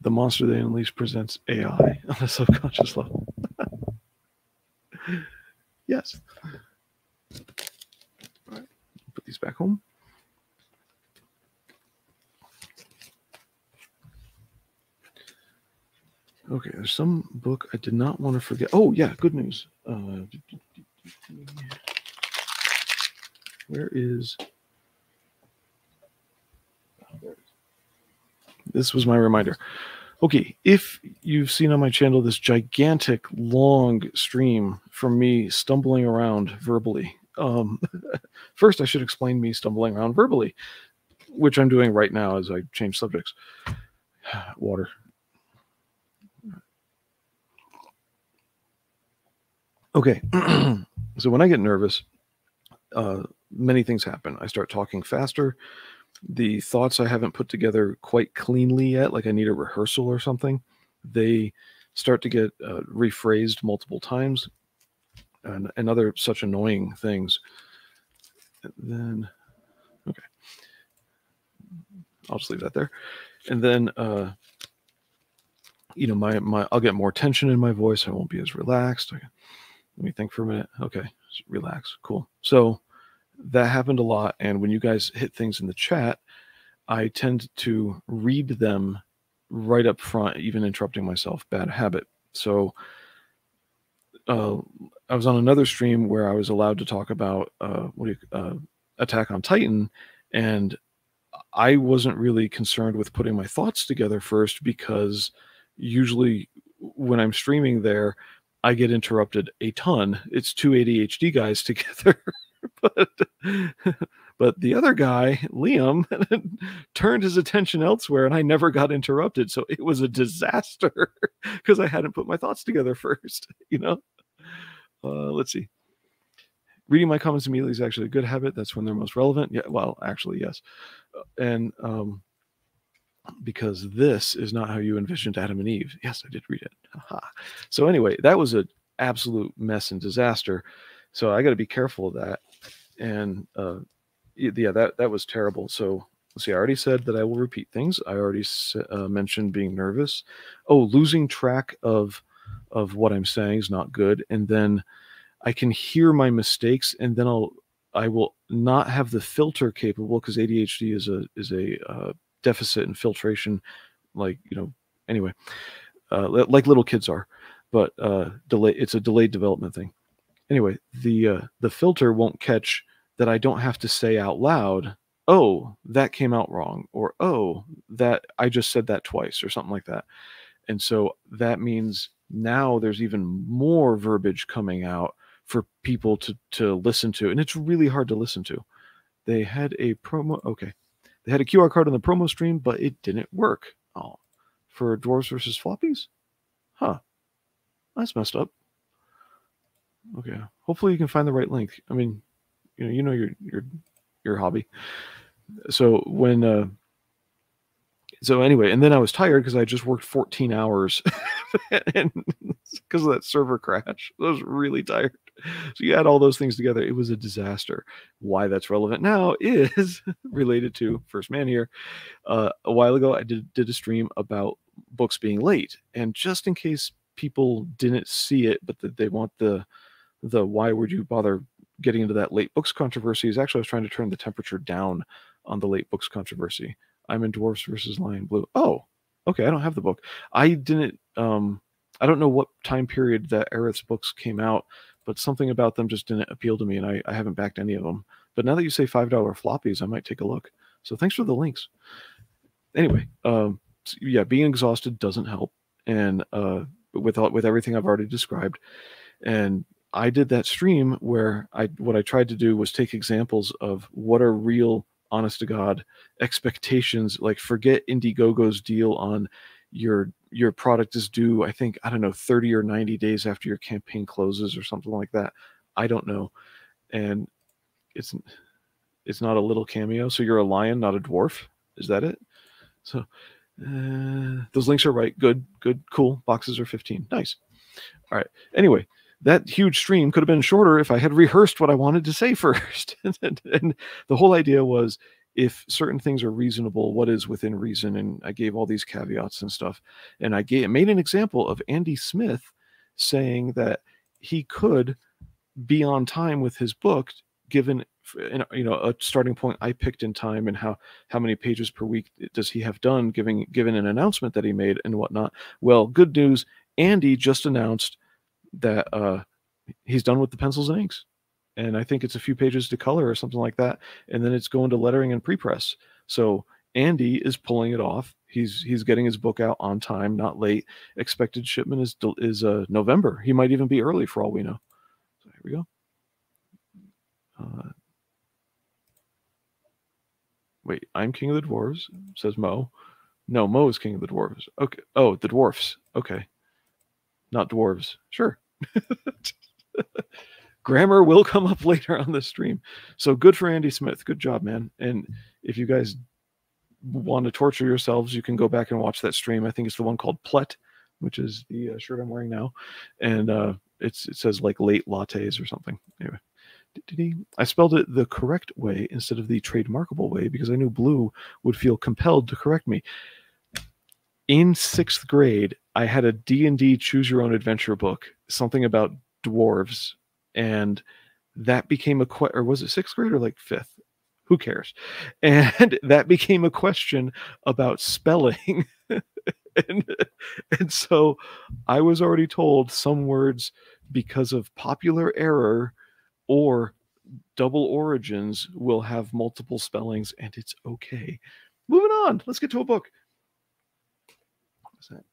The monster they unleash presents AI on a subconscious level. yes. All right. Put these back home. Okay, there's some book I did not want to forget. Oh, yeah, good news. Uh, where is. This was my reminder. Okay, if you've seen on my channel this gigantic long stream from me stumbling around verbally, um, first I should explain me stumbling around verbally, which I'm doing right now as I change subjects. Water. Okay. so when I get nervous, uh, many things happen. I start talking faster. The thoughts I haven't put together quite cleanly yet, like I need a rehearsal or something, they start to get uh, rephrased multiple times and, and other such annoying things. And then, okay. I'll just leave that there. And then, uh, you know, my, my, I'll get more tension in my voice. I won't be as relaxed. Let me think for a minute. Okay, relax. Cool. So that happened a lot. And when you guys hit things in the chat, I tend to read them right up front, even interrupting myself. Bad habit. So uh, I was on another stream where I was allowed to talk about uh, what do you, uh, Attack on Titan, and I wasn't really concerned with putting my thoughts together first because usually when I'm streaming there, I get interrupted a ton. It's two ADHD guys together. but but the other guy, Liam, turned his attention elsewhere and I never got interrupted. So it was a disaster because I hadn't put my thoughts together first, you know? Uh, let's see. Reading my comments immediately is actually a good habit. That's when they're most relevant. Yeah, well, actually, yes. Uh, and um, because this is not how you envisioned Adam and Eve. Yes, I did read it. so anyway, that was an absolute mess and disaster. So I got to be careful of that. And uh, yeah, that that was terrible. So let's see. I already said that I will repeat things. I already uh, mentioned being nervous. Oh, losing track of of what I'm saying is not good. And then I can hear my mistakes, and then I'll I will not have the filter capable because ADHD is a is a uh, deficit and filtration, like you know. Anyway, uh, like little kids are, but uh, delay. It's a delayed development thing. Anyway, the uh, the filter won't catch that I don't have to say out loud. Oh, that came out wrong, or oh, that I just said that twice, or something like that. And so that means now there's even more verbiage coming out for people to to listen to, and it's really hard to listen to. They had a promo. Okay, they had a QR code on the promo stream, but it didn't work. Oh, for dwarves versus floppies? Huh. That's messed up. Okay. Hopefully you can find the right link. I mean, you know, you know your your your hobby. So when uh so anyway, and then I was tired because I just worked 14 hours and because of that server crash. I was really tired. So you add all those things together, it was a disaster. Why that's relevant now is related to First Man here. Uh, a while ago, I did did a stream about books being late, and just in case people didn't see it, but that they want the the why would you bother getting into that late books controversy is actually I was trying to turn the temperature down on the late books controversy. I'm in Dwarfs versus Lion Blue. Oh, okay. I don't have the book. I didn't. Um, I don't know what time period that Aerith's books came out, but something about them just didn't appeal to me, and I, I haven't backed any of them. But now that you say five dollar floppies, I might take a look. So thanks for the links. Anyway, um, yeah, being exhausted doesn't help, and uh, with all, with everything I've already described, and I did that stream where I what I tried to do was take examples of what are real honest to god expectations like forget indiegogo's deal on your your product is due i think i don't know 30 or 90 days after your campaign closes or something like that. I don't know. And it's it's not a little cameo so you're a lion not a dwarf? Is that it? So uh, those links are right. Good good cool. Boxes are 15 nice. All right. Anyway that huge stream could have been shorter if I had rehearsed what I wanted to say first. and, and, the whole idea was if certain things are reasonable, what is within reason? And I gave all these caveats and stuff. And I gave, made an example of Andy Smith saying that he could be on time with his book given you know a starting point i picked in time and how how many pages per week does he have done giving given an announcement that he made and whatnot well good news andy just announced that uh, he's done with the pencils and inks. And I think it's a few pages to color or something like that. And then it's going to lettering and prepress. So Andy is pulling it off. He's he's getting his book out on time, not late. Expected shipment is is uh, November. He might even be early for all we know. So here we go. Uh, wait, I'm king of the dwarves, says Mo. No, Mo is king of the dwarves. Okay. Oh, the dwarfs. Okay. Not dwarves. Sure. Grammar will come up later on the stream. So good for Andy Smith. Good job, man. And if you guys want to torture yourselves, you can go back and watch that stream. I think it's the one called Plet, which is the uh, shirt I'm wearing now, and uh, it's it says like late lattes or something. Anyway. I spelled it the correct way instead of the trademarkable way because I knew Blue would feel compelled to correct me. In sixth grade, I had a D&D choose your own adventure book something about dwarves, and that became a question. Or was it sixth grade or like fifth? Who cares? And that became a question about spelling. and, and so I was already told some words because of popular error or double origins will have multiple spellings and it's okay. Moving on, let's get to a book. What's that?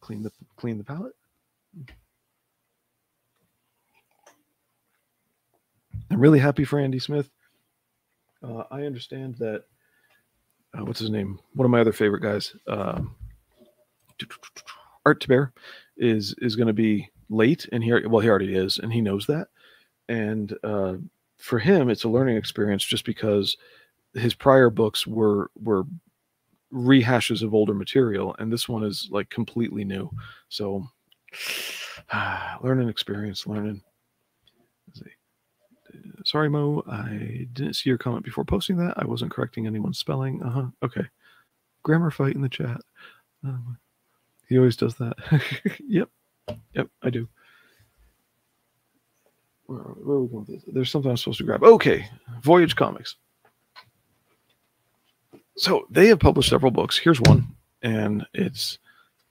Clean the clean the palette. I'm really happy for Andy Smith. Uh, I understand that. Uh, what's his name? One of my other favorite guys, um, Art to Bear, is is going to be late, and here, well, he already is, and he knows that. And uh, for him, it's a learning experience, just because his prior books were were rehashes of older material, and this one is like completely new. So learning experience, learning. Sorry, Mo. I didn't see your comment before posting that. I wasn't correcting anyone's spelling. Uh huh. Okay. Grammar fight in the chat. Um, he always does that. yep. Yep, I do. Where, where are we going with this? There's something I'm supposed to grab. Okay. Voyage Comics. So they have published several books. Here's one, and it's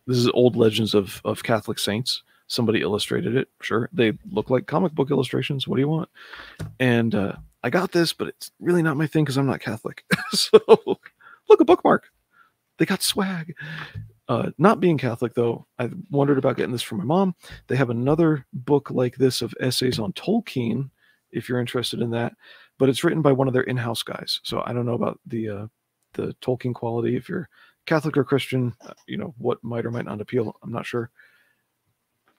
this is old legends of of Catholic saints somebody illustrated it. Sure, they look like comic book illustrations. What do you want? And uh, I got this, but it's really not my thing because I'm not Catholic. so look, a bookmark. They got swag. Uh, not being Catholic though, I wondered about getting this for my mom. They have another book like this of essays on Tolkien, if you're interested in that, but it's written by one of their in-house guys. So I don't know about the uh, the Tolkien quality. If you're Catholic or Christian, uh, you know what might or might not appeal. I'm not sure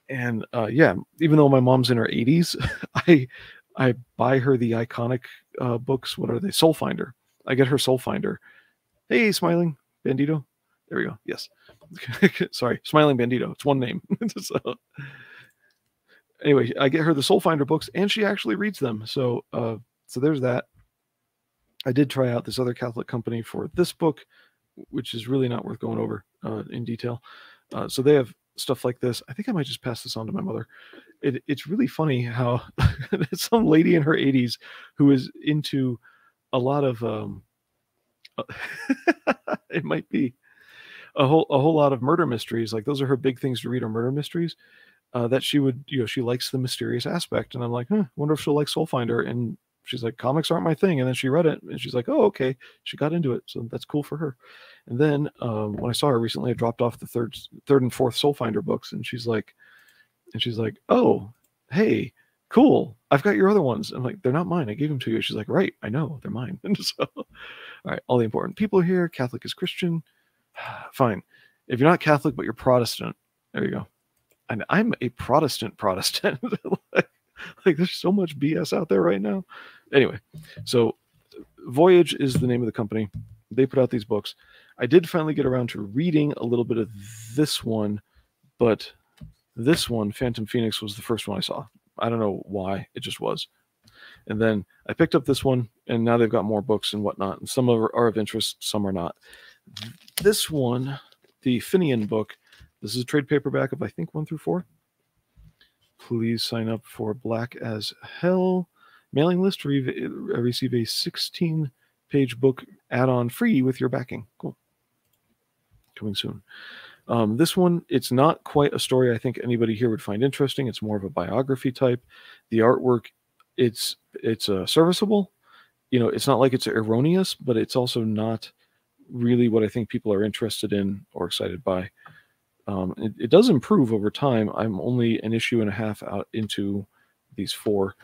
and uh, yeah, even though my mom's in her 80s, I I buy her the iconic uh, books. What are they? Soul Finder. I get her Soul Finder. Hey, smiling bandito. There we go. Yes. Sorry, smiling bandito. It's one name. so, anyway, I get her the Soul Finder books, and she actually reads them. So, uh, so there's that. I did try out this other Catholic company for this book, which is really not worth going over uh, in detail. Uh, so they have stuff like this. I think I might just pass this on to my mother. It, it's really funny how some lady in her 80s who is into a lot of um, it might be a whole a whole lot of murder mysteries. Like those are her big things to read are murder mysteries. Uh, that she would, you know, she likes the mysterious aspect, and I'm like, huh, wonder if she'll like Soul Finder. And she's like, comics aren't my thing. And then she read it, and she's like, oh, okay, she got into it, so that's cool for her. And then um, when I saw her recently, I dropped off the third, third and fourth Soul Finder books, and she's like, and she's like, oh, hey, cool, I've got your other ones. I'm like, they're not mine. I gave them to you. She's like, right, I know, they're mine. And so, all right, all the important people here. Catholic is Christian. Fine. If you're not Catholic but you're Protestant, there you go. And I'm a Protestant Protestant. like, like there's so much BS out there right now. Anyway, so Voyage is the name of the company. They put out these books. I did finally get around to reading a little bit of this one, but this one, Phantom Phoenix, was the first one I saw. I don't know why, it just was. And then I picked up this one, and now they've got more books and whatnot. And some are, are of interest, some are not. This one, the Finian book, this is a trade paperback of I think one through four. Please sign up for Black as Hell mailing list re- receive a 16 page book add on free with your backing. Cool. Coming soon. Um, this one, it's not quite a story I think anybody here would find interesting. It's more of a biography type. The artwork, it's it's uh, serviceable. You know, it's not like it's erroneous, but it's also not really what I think people are interested in or excited by. Um, it, it, does improve over time. I'm only an issue and a half out into these four,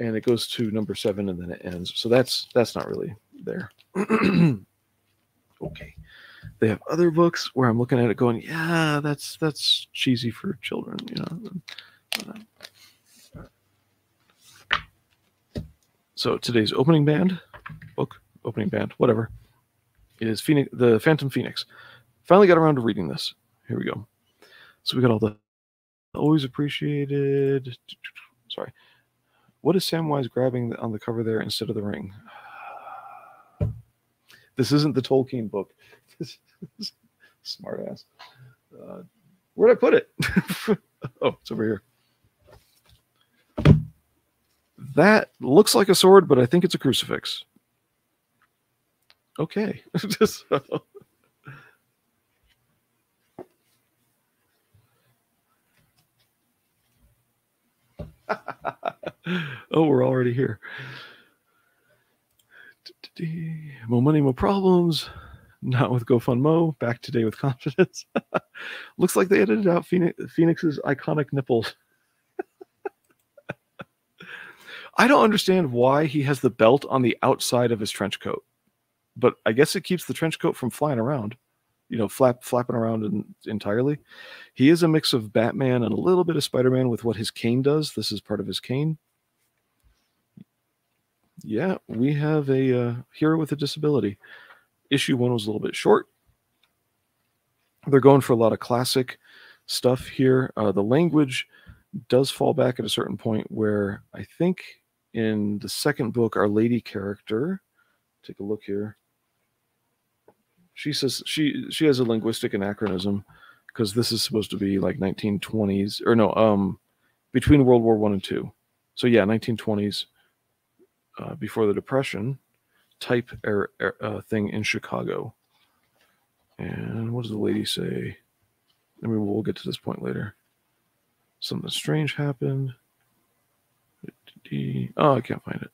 and it goes to number seven and then it ends. So that's that's not really there. okay, they have other books where I'm looking at it going, yeah, that's that's cheesy for children, you know. So today's opening band book, opening band, whatever, is Phoenix, the Phantom Phoenix. Finally got around to reading this. Here we go. So we got all the always appreciated. Sorry. What is Samwise grabbing on the cover there instead of the ring? This isn't the Tolkien book. Smart ass. Uh, where'd I put it? oh, it's over here. That looks like a sword, but I think it's a crucifix. Okay. oh, we're already here. More money, more problems. Not with GoFundMo. Back today with confidence. Looks like they edited out Phoenix, Phoenix's iconic nipples. I don't understand why he has the belt on the outside of his trench coat, but I guess it keeps the trench coat from flying around you know, flap flapping around in, entirely. He is a mix of Batman and a little bit of Spider-Man with what his cane does. This is part of his cane. Yeah, we have a uh, hero with a disability. Issue one was a little bit short. They're going for a lot of classic stuff here. Uh, the language does fall back at a certain point where I think in the second book, our lady character, take a look here she says she she has a linguistic anachronism because this is supposed to be like 1920s or no um between world war one and two. So yeah 1920s uh, before the depression type er, er, uh, thing in chicago. And what does the lady say? I mean we'll get to this point later. Something strange happened. Oh i can't find it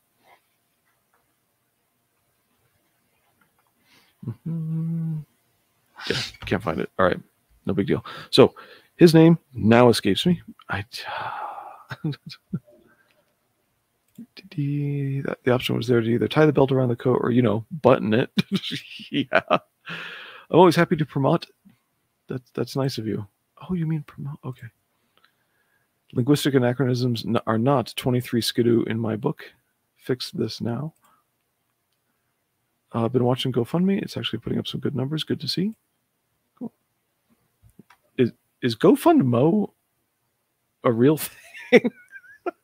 Mm-hmm. Yeah, can't find it. All right, no big deal. So his name now escapes me. I the, option was there to either tie the belt around the coat or you know button it. yeah, I'm always happy to promote. That's that's nice of you. Oh, you mean promote? Okay. Linguistic anachronisms are not 23 skidoo in my book. Fix this now. Uh, I've been watching GoFundMe. It's actually putting up some good numbers. Good to see. Cool. Is is GoFundMo a real thing?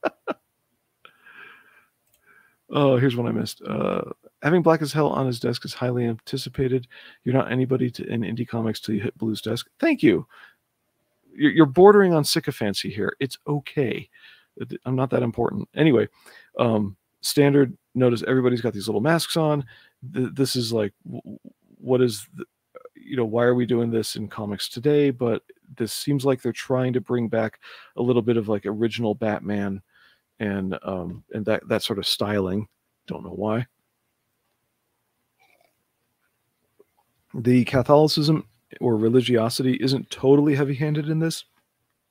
oh, here's one I missed. Uh, having Black as Hell on his desk is highly anticipated. You're not anybody to, in indie comics till you hit Blue's desk. Thank you. You're, you're bordering on sycophancy here. It's okay. I'm not that important. Anyway, um, standard notice everybody's got these little masks on. Th- this is like, what is, the, you know, why are we doing this in comics today? But this seems like they're trying to bring back a little bit of like original Batman and um and that that sort of styling. Don't know why. The Catholicism or religiosity isn't totally heavy-handed in this.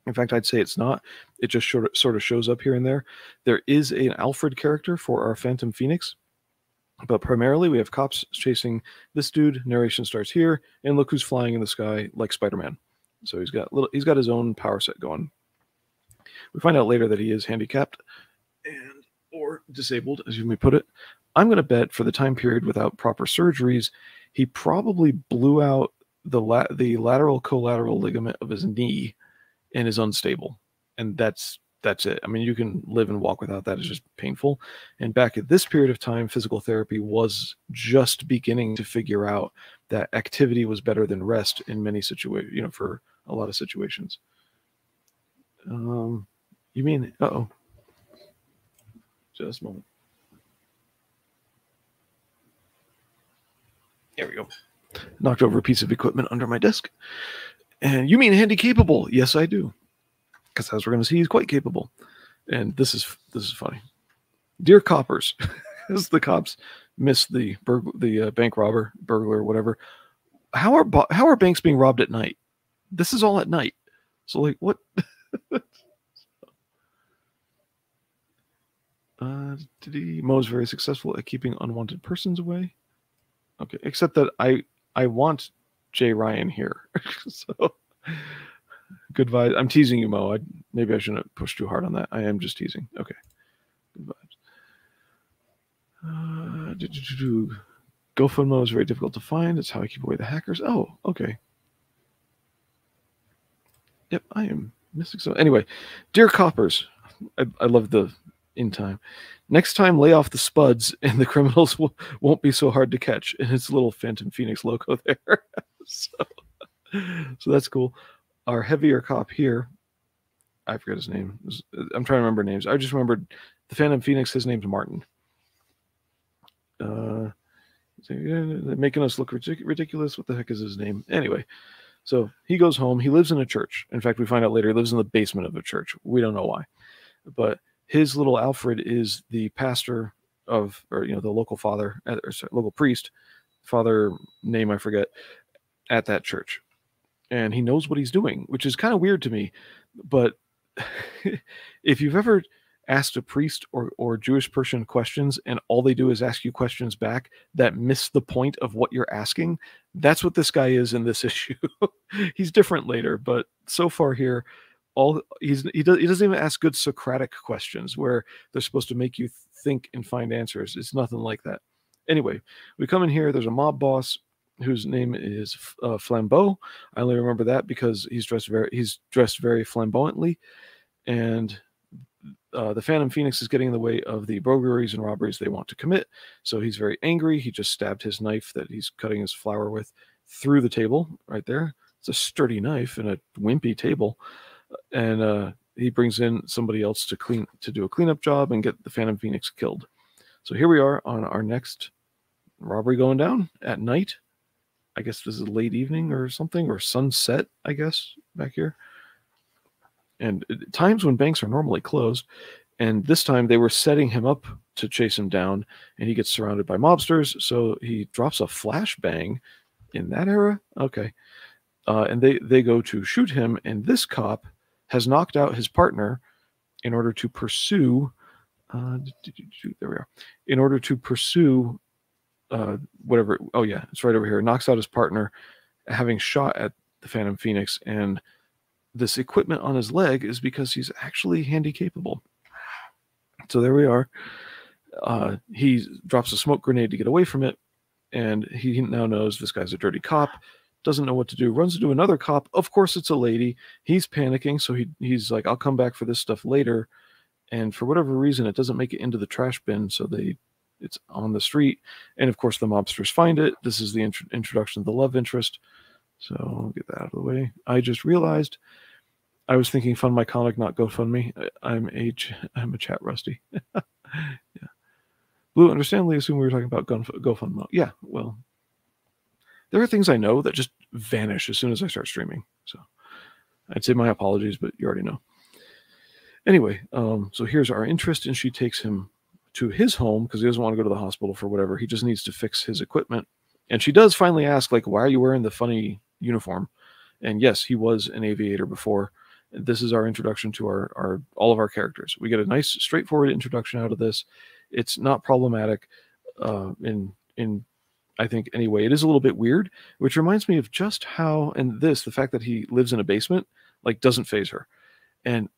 In fact, I'd say it's not. It just sort of, sort of shows up here and there. There is an Alfred character for our Phantom Phoenix, but primarily we have cops chasing this dude. Narration starts here, and look who's flying in the sky like Spider-Man. So he's got little. He's got his own power set going. We find out later that he is handicapped and or disabled, as you may put it. I'm going to bet for the time period without proper surgeries, he probably blew out the la- the lateral collateral ligament of his knee and is unstable. And that's that's it. I mean, you can live and walk without that. It's just painful. And back at this period of time, physical therapy was just beginning to figure out that activity was better than rest in many situations, you know, for a lot of situations. Um, you mean, uh oh. Just a moment. There we go. Knocked over a piece of equipment under my desk. And you mean handy capable? Yes, I do. Because as we're going to see, he's quite capable. And this is this is funny. Dear coppers, as the cops miss the burg- the uh, bank robber, burglar, whatever. How are bo- how are banks being robbed at night? This is all at night. So like what? uh, he? Mo's very successful at keeping unwanted persons away. Okay, except that I I want Jay Ryan here. so good vibes. I'm teasing you, Mo. I, maybe I shouldn't push too hard on that. I am just teasing. Okay, good vibes. Uh. GoFundMo is very difficult to find. It's how I keep away the hackers. Oh, okay. Yep, I am missing so. Anyway, dear coppers, I, I love the in time. Next time, lay off the spuds, and the criminals will, won't be so hard to catch. And it's a little Phantom Phoenix logo there. so, so that's cool. Our heavier cop here, I forget his name. I'm trying to remember names. I just remembered the Phantom Phoenix. His name's Martin. Uh, making us look ridic- ridiculous. What the heck is his name? Anyway, so he goes home. He lives in a church. In fact, we find out later he lives in the basement of a church. We don't know why, but his little Alfred is the pastor of, or you know, the local father, or sorry, local priest, father name I forget, at that church, and he knows what he's doing, which is kind of weird to me. But if you've ever asked a priest or, or Jewish person questions and all they do is ask you questions back that miss the point of what you're asking, that's what this guy is in this issue. he's different later, but so far here, all he's he does he doesn't even ask good Socratic questions where they're supposed to make you think and find answers. It's nothing like that. Anyway, we come in here. There's a mob boss whose name is uh, Flambeau. I only remember that because he's dressed very he's dressed very flamboyantly, and uh, the Phantom Phoenix is getting in the way of the burglaries and robberies they want to commit. So he's very angry. He just stabbed his knife that he's cutting his flour with through the table right there. It's a sturdy knife and a wimpy table, and uh, he brings in somebody else to clean to do a cleanup job and get the Phantom Phoenix killed. So here we are on our next robbery going down at night. I guess this is late evening or something, or sunset, I guess, back here. And times when banks are normally closed, and this time they were setting him up to chase him down, and he gets surrounded by mobsters. So he drops a flashbang in that era. Okay. Uh, and they, they go to shoot him, and this cop has knocked out his partner in order to pursue. Uh, there we are. In order to pursue uh, whatever. Oh yeah, it's right over here. Knocks out his partner, having shot at the Phantom Phoenix, and this equipment on his leg is because he's actually handy capable. So there we are. Uh, he drops a smoke grenade to get away from it, and he now knows this guy's a dirty cop. Doesn't know what to do. Runs into another cop. Of course, it's a lady. He's panicking, so he he's like, "I'll come back for this stuff later." And for whatever reason, it doesn't make it into the trash bin, so they it's on the street. And of course, the mobsters find it. This is the intro- introduction of the love interest. So I'll get that out of the way. I just realized I was thinking fund my comic, not GoFundMe. I- I'm I'm a chat rusty. yeah. Blue, understandably, assume we were talking about Gun- GoFundMe. Yeah, well, there are things I know that just vanish as soon as I start streaming. So I'd say my apologies, but you already know. Anyway, um, so here's our interest, and she takes him to his home because he doesn't want to go to the hospital for whatever. He just needs to fix his equipment. And she does finally ask, like, why are you wearing the funny uniform? And yes, he was an aviator before. This is our introduction to our, our all of our characters. We get a nice, straightforward introduction out of this. It's not problematic uh, in in I think anyway. It is a little bit weird, which reminds me of just how and this the fact that he lives in a basement like doesn't phase her, and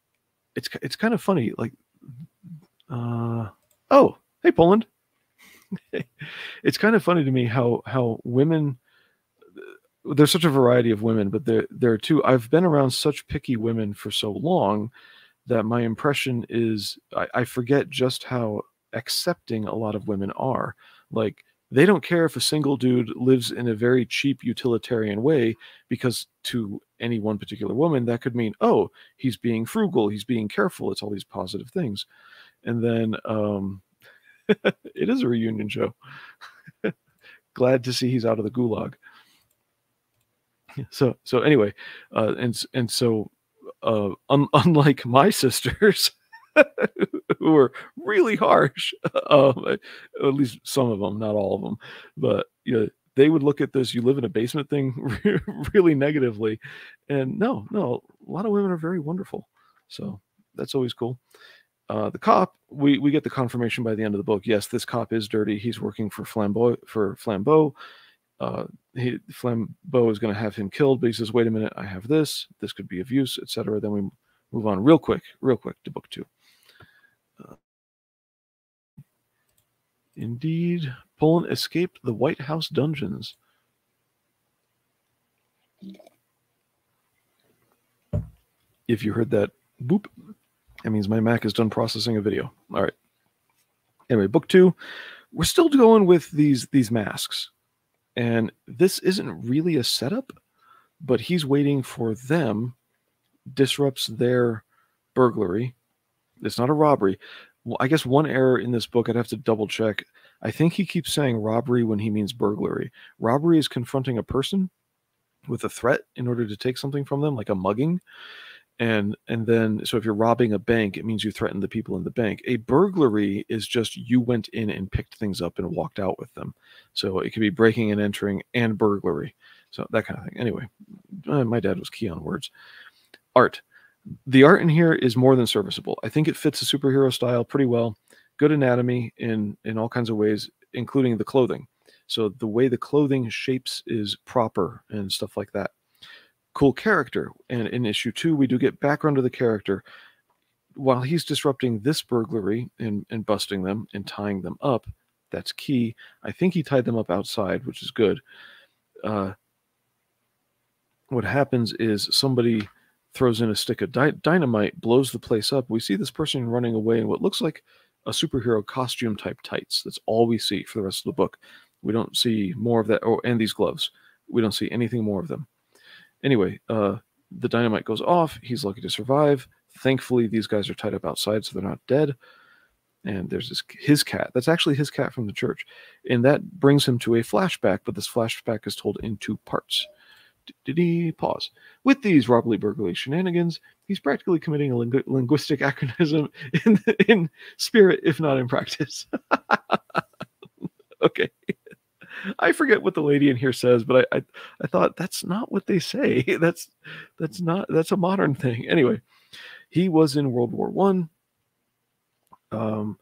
it's it's kind of funny. Like, uh, oh, hey Poland. it's kind of funny to me how how women there's such a variety of women, but there there are two. I've been around such picky women for so long that my impression is I, I forget just how accepting a lot of women are. Like they don't care if a single dude lives in a very cheap utilitarian way because to any one particular woman that could mean oh he's being frugal he's being careful it's all these positive things and then um it is a reunion show. Glad to see he's out of the gulag. So so anyway uh and and so uh un- unlike my sisters who were really harsh um at least some of them not all of them but you know they would look at this you live in a basement thing? really negatively. And no no a lot of women are very wonderful. So that's always cool uh, the cop we we get the confirmation by the end of the book. Yes this cop is dirty. He's working for flambeau for flambeau. Uh, he flambeau is going to have him killed but he says wait a minute i have this. This could be of use etc then we move on real quick real quick to book two. Uh, indeed poland escaped the white house dungeons. If you heard that boop that means my mac is done processing a video. All right. Anyway book two we're still going with these these masks. And this isn't really a setup but he's waiting for them disrupts their burglary. It's not a robbery. Well, i guess one error in this book i'd have to double check. I think he keeps saying robbery when he means burglary. Robbery is confronting a person with a threat in order to take something from them like a mugging and and then so if you're robbing a bank it means you threaten the people in the bank. A burglary is just you went in and picked things up and walked out with them. So it could be breaking and entering and burglary. So that kind of thing. Anyway uh, my dad was key on words. Art. The art in here is more than serviceable. I think it fits the superhero style pretty well. Good anatomy in in all kinds of ways including the clothing. So the way the clothing shapes is proper and stuff like that cool character. And in issue two, we do get background of the character. While he's disrupting this burglary and, and busting them and tying them up, that's key. I think he tied them up outside, which is good. Uh, what happens is somebody throws in a stick of dy- dynamite, blows the place up. We see this person running away in what looks like a superhero costume type tights. That's all we see for the rest of the book. We don't see more of that. Oh, and these gloves. We don't see anything more of them. Anyway, uh, the dynamite goes off. He's lucky to survive. Thankfully, these guys are tied up outside, so they're not dead. And there's this his cat. That's actually his cat from the church, and that brings him to a flashback. But this flashback is told in two parts. Did he pause? With these robbery burglary shenanigans, he's practically committing a lingu- linguistic anachronism in in spirit, if not in practice. okay. I forget what the lady in here says, but I, I, I thought that's not what they say. That's that's not that's a modern thing. Anyway, he was in World War One. Um,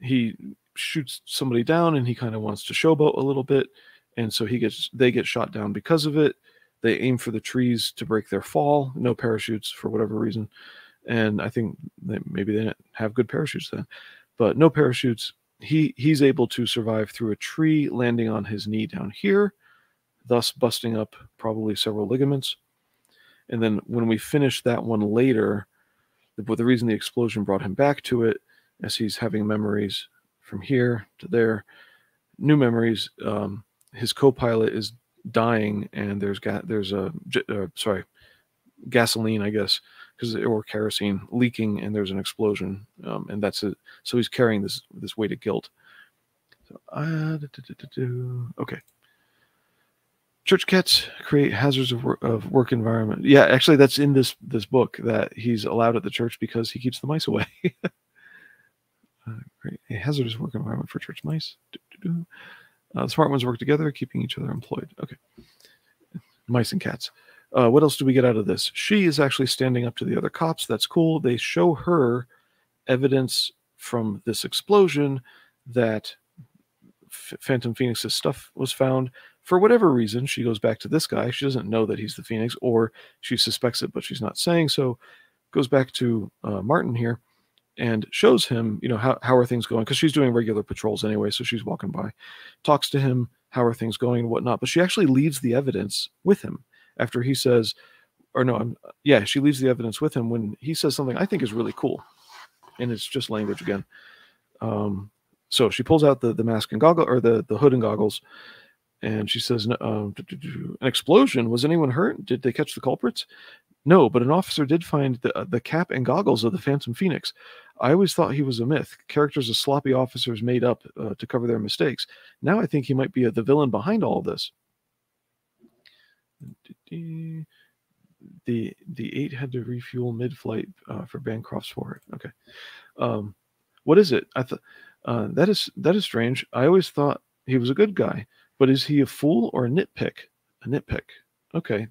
he shoots somebody down, and he kind of wants to showboat a little bit, and so he gets they get shot down because of it. they aim for the trees to break their fall. No parachutes for whatever reason, and I think they, maybe they didn't have good parachutes then, but no parachutes. He he's able to survive through a tree, landing on his knee down here, thus busting up probably several ligaments. And then when we finish that one later, the, the reason the explosion brought him back to it, as he's having memories from here to there, new memories. Um, his co-pilot is dying, and there's got there's a uh, sorry gasoline, I guess, because or kerosene leaking, and there's an explosion, um, and that's it. So he's carrying this this weight of guilt. So, uh, do, do, do, okay. Church cats create hazards of work, of work environment. Yeah, actually, that's in this this book that he's allowed at the church because he keeps the mice away. uh, great, a hazardous work environment for church mice. Uh, the smart ones work together, keeping each other employed. Okay, mice and cats. Uh, what else do we get out of this? She is actually standing up to the other cops. That's cool. They show her evidence from this explosion that F- Phantom Phoenix's stuff was found. For whatever reason, she goes back to this guy. She doesn't know that he's the Phoenix, or she suspects it, but she's not saying so. Goes back to uh, Martin here and shows him, you know, how, how are things going? Because she's doing regular patrols anyway, so she's walking by, talks to him, how are things going and whatnot. But she actually leaves the evidence with him after he says, or no, I'm, yeah, she leaves the evidence with him when he says something I think is really cool, and it's just language again. Um, so she pulls out the the mask and goggle or the the hood and goggles, and she says, um, "An explosion. Was anyone hurt? Did they catch the culprits?" No, but an officer did find the uh, the cap and goggles of the Phantom Phoenix. I always thought he was a myth. Characters of sloppy officers made up uh, to cover their mistakes. Now I think he might be uh, the villain behind all of this. The the eight had to refuel mid-flight uh, for Bancroft's four. Okay, um, what is it? I thought uh, that is that is strange. I always thought he was a good guy, but is he a fool or a nitpick? A nitpick. Okay,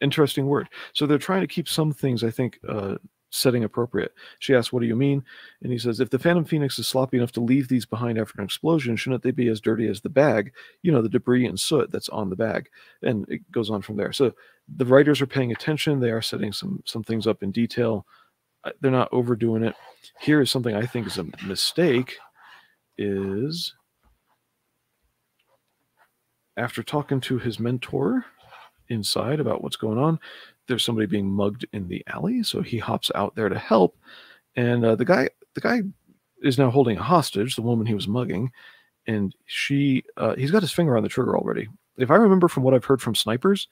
interesting word. So they're trying to keep some things, I think, uh, setting appropriate. She asks, "What do you mean?" And he says, "If the Phantom Phoenix is sloppy enough to leave these behind after an explosion, shouldn't they be as dirty as the bag? You know, the debris and soot that's on the bag." And it goes on from there. So the writers are paying attention. They are setting some some things up in detail. Uh, They're not overdoing it. Here is something I think is a mistake. Is after talking to his mentor inside about what's going on, there's somebody being mugged in the alley, so he hops out there to help, and uh, the guy the guy is now holding a hostage, the woman he was mugging, and she uh, he's got his finger on the trigger already. If I remember from what I've heard from snipers,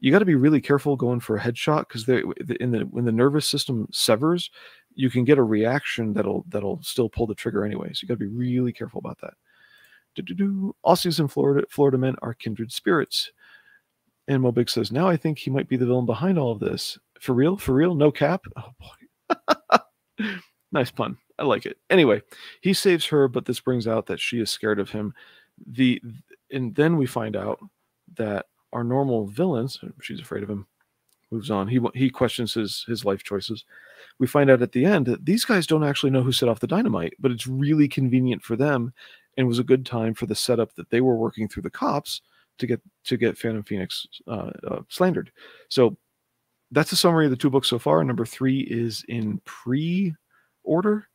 you got to be really careful going for a headshot because they in the when the nervous system severs, you can get a reaction that'll that'll still pull the trigger anyway. So you got to be really careful about that. Do-do-do. Aussies and Florida Florida men are kindred spirits. And Mobig says, now I think he might be the villain behind all of this. For real? For real? No cap? Oh boy. nice pun. I like it. Anyway, he saves her, but this brings out that she is scared of him. The and then we find out that our normal villains, she's afraid of him, moves on. He he questions his his life choices. We find out at the end that these guys don't actually know who set off the dynamite, but it's really convenient for them and was a good time for the setup that they were working through the cops to get to get Phantom Phoenix uh, uh, slandered. So that's a summary of the two books so far. Number three is in pre-order.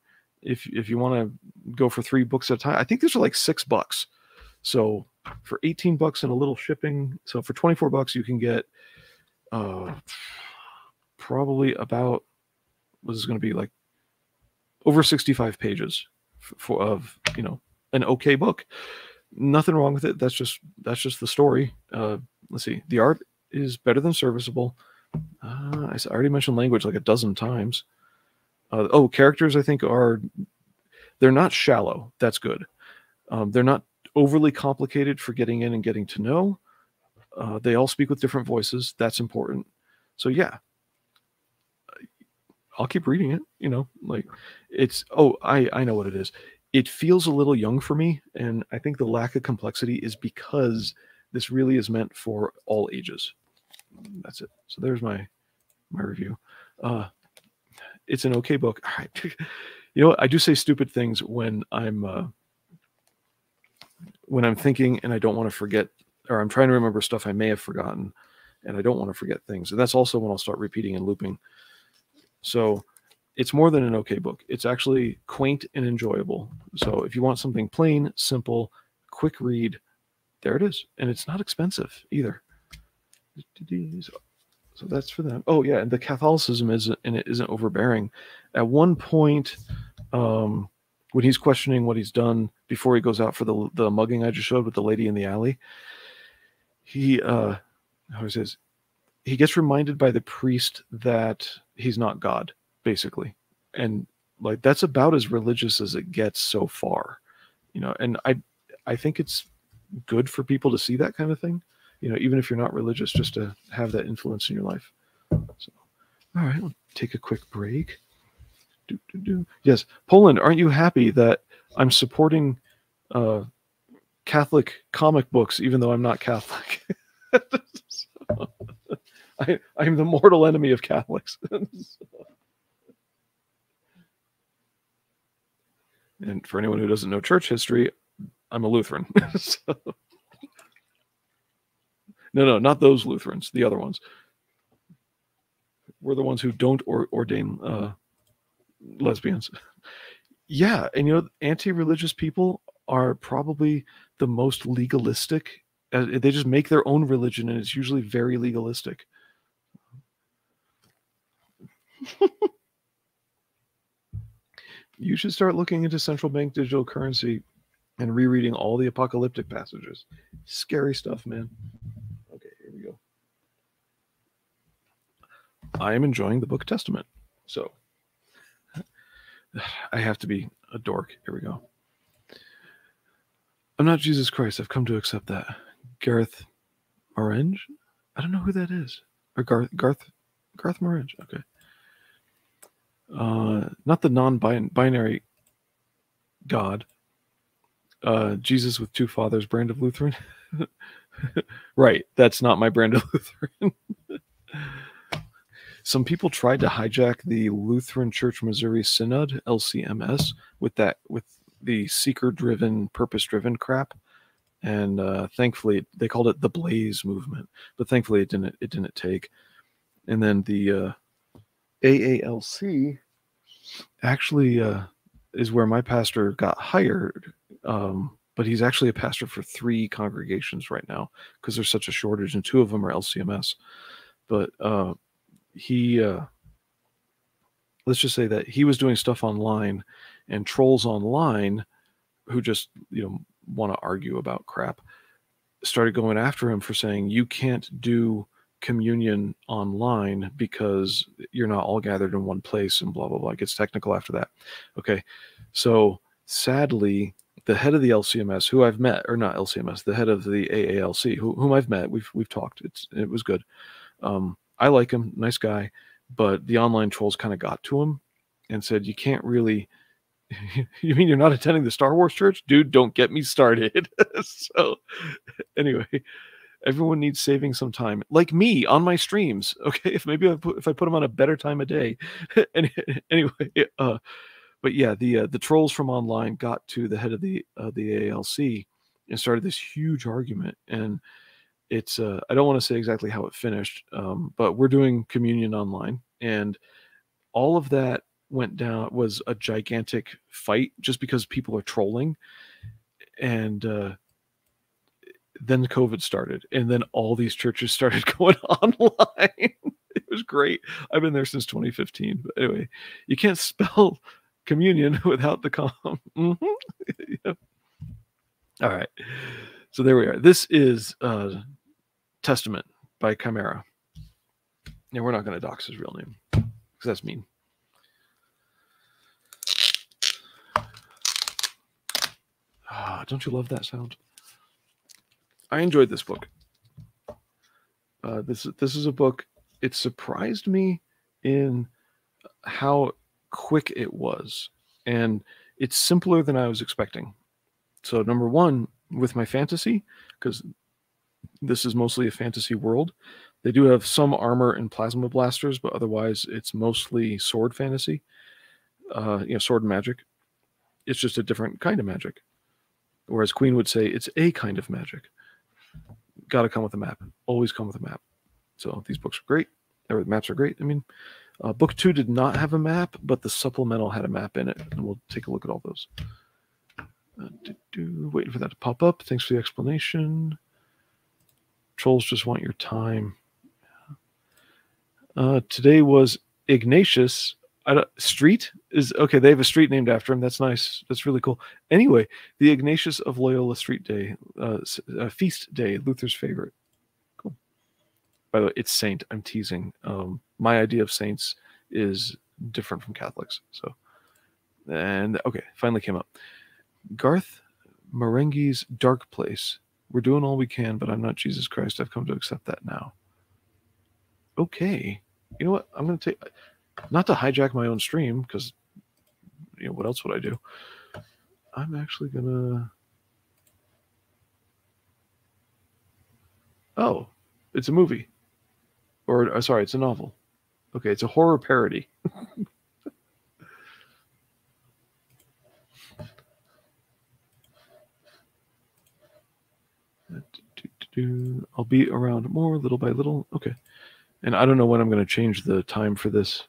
If if you want to go for three books at a time, I think these are like six bucks. So for 18 bucks and a little shipping, so for 24 bucks you can get uh probably about what is going to be like over 65 pages f- for of you know an okay book nothing wrong with it. That's just that's just the story. Uh let's see. The art is better than serviceable. Uh, I already mentioned language like a dozen times. Uh, oh characters i think are they're not shallow. That's good. Um, they're not overly complicated for getting in and getting to know. Uh, they all speak with different voices. That's important. So yeah. I'll keep reading it you know like it's oh i i know what it is it feels a little young for me and i think the lack of complexity is because this really is meant for all ages that's it so there's my my review uh it's an okay book all right you know i do say stupid things when i'm uh when i'm thinking and i don't want to forget or i'm trying to remember stuff i may have forgotten and I don't want to forget things. And that's also when I'll start repeating and looping. So it's more than an okay book. It's actually quaint and enjoyable. So if you want something plain, simple, quick read, there it is. And it's not expensive either. So, that's for them. Oh yeah, and the Catholicism is and it isn't overbearing. At one point, um, when he's questioning what he's done before he goes out for the the mugging I just showed with the lady in the alley, he uh how he says he gets reminded by the priest that he's not God, basically. And like that's about as religious as it gets so far. You know, and I I think it's good for people to see that kind of thing. You know, even if you're not religious, just to have that influence in your life. So all right, we'll take a quick break. Do, do, do. Yes, Poland, aren't you happy that I'm supporting uh, Catholic comic books, even though I'm not Catholic? So, I, I'm the mortal enemy of Catholics. and for anyone who doesn't know church history, I'm a Lutheran. so, no, no, not those Lutherans, the other ones. We're the ones who don't or, ordain uh, lesbians. Yeah, and you know, anti-religious people are probably the most legalistic. Uh, they just make their own religion, and it's usually very legalistic. you should start looking into central bank digital currency and rereading all the apocalyptic passages. Scary stuff, man. Okay, here we go. I am enjoying the book Testament. So I have to be a dork. Here we go. I'm not Jesus Christ. I've come to accept that. Gareth Orange? I don't know who that is. Or Garth Garth Garth Morange. Okay. Uh not the non-binary God. Uh Jesus with two fathers, brand of Lutheran. right. That's not my brand of Lutheran. Some people tried to hijack the Lutheran Church Missouri Synod (LCMS) with that with the seeker-driven, purpose-driven crap, and uh, thankfully they called it the Blaze movement, but thankfully it didn't it didn't take. And then the uh, AALC actually uh, is where my pastor got hired. Um, but he's actually a pastor for three congregations right now because there's such a shortage, and two of them are LCMS. But uh, he uh let's just say that he was doing stuff online and trolls online who just you know want to argue about crap started going after him for saying you can't do communion online because you're not all gathered in one place and blah blah blah it gets technical after that okay so sadly the head of the LCMS who I've met or not LCMS the head of the AALC who, whom I've met we've we've talked it's it was good um I like him, nice guy, but the online trolls kind of got to him and said, "You can't really." you mean you're not attending the Star Wars church, dude? Don't get me started. so, anyway, everyone needs saving some time, like me on my streams. Okay, if maybe I put, if I put them on a better time of day. anyway, uh, but yeah, the uh, the trolls from online got to the head of the uh, the ALC and started this huge argument and it's uh, I don't want to say exactly how it finished, um, but we're doing communion online, and all of that went down was a gigantic fight just because people are trolling, and uh, then COVID started, and then all these churches started going online. it was great. I've been there since 2015, but anyway, you can't spell communion without the com. mm-hmm. yeah. All right. So there we are. This is uh, Testament by Chimera. And we're not going to dox his real name because that's mean. Ah, don't you love that sound? I enjoyed this book. Uh, this this is a book. It surprised me in how quick it was, and it's simpler than I was expecting. So number one, with my fantasy, because this is mostly a fantasy world. They do have some armor and plasma blasters, but otherwise it's mostly sword fantasy. Uh, you know, sword magic. It's just a different kind of magic. Whereas Queen would say it's a kind of magic. Got to come with a map. Always come with a map. So these books are great, or the maps are great. I mean, uh, book two did not have a map, but the supplemental had a map in it, and we'll take a look at all those. Uh, do, do, waiting for that to pop up. Thanks for the explanation. Trolls just want your time. Uh, today was Ignatius don't, Street is okay. They have a street named after him. That's nice. That's really cool. Anyway, the Ignatius of Loyola Street Day, uh, uh, feast day, Luther's favorite. Cool. By the way, it's Saint. I'm teasing. Um, my idea of saints is different from Catholics. So, and okay, finally came up. Garth Marenghi's Dark Place. We're doing all we can, but I'm not Jesus Christ. I've come to accept that now. Okay. You know what? I'm going to take not to hijack my own stream because you know what else would I do? I'm actually gonna. Oh, it's a movie, or uh, sorry, it's a novel. Okay, it's a horror parody. I'll be around more little by little. Okay. And I don't know when I'm going to change the time for this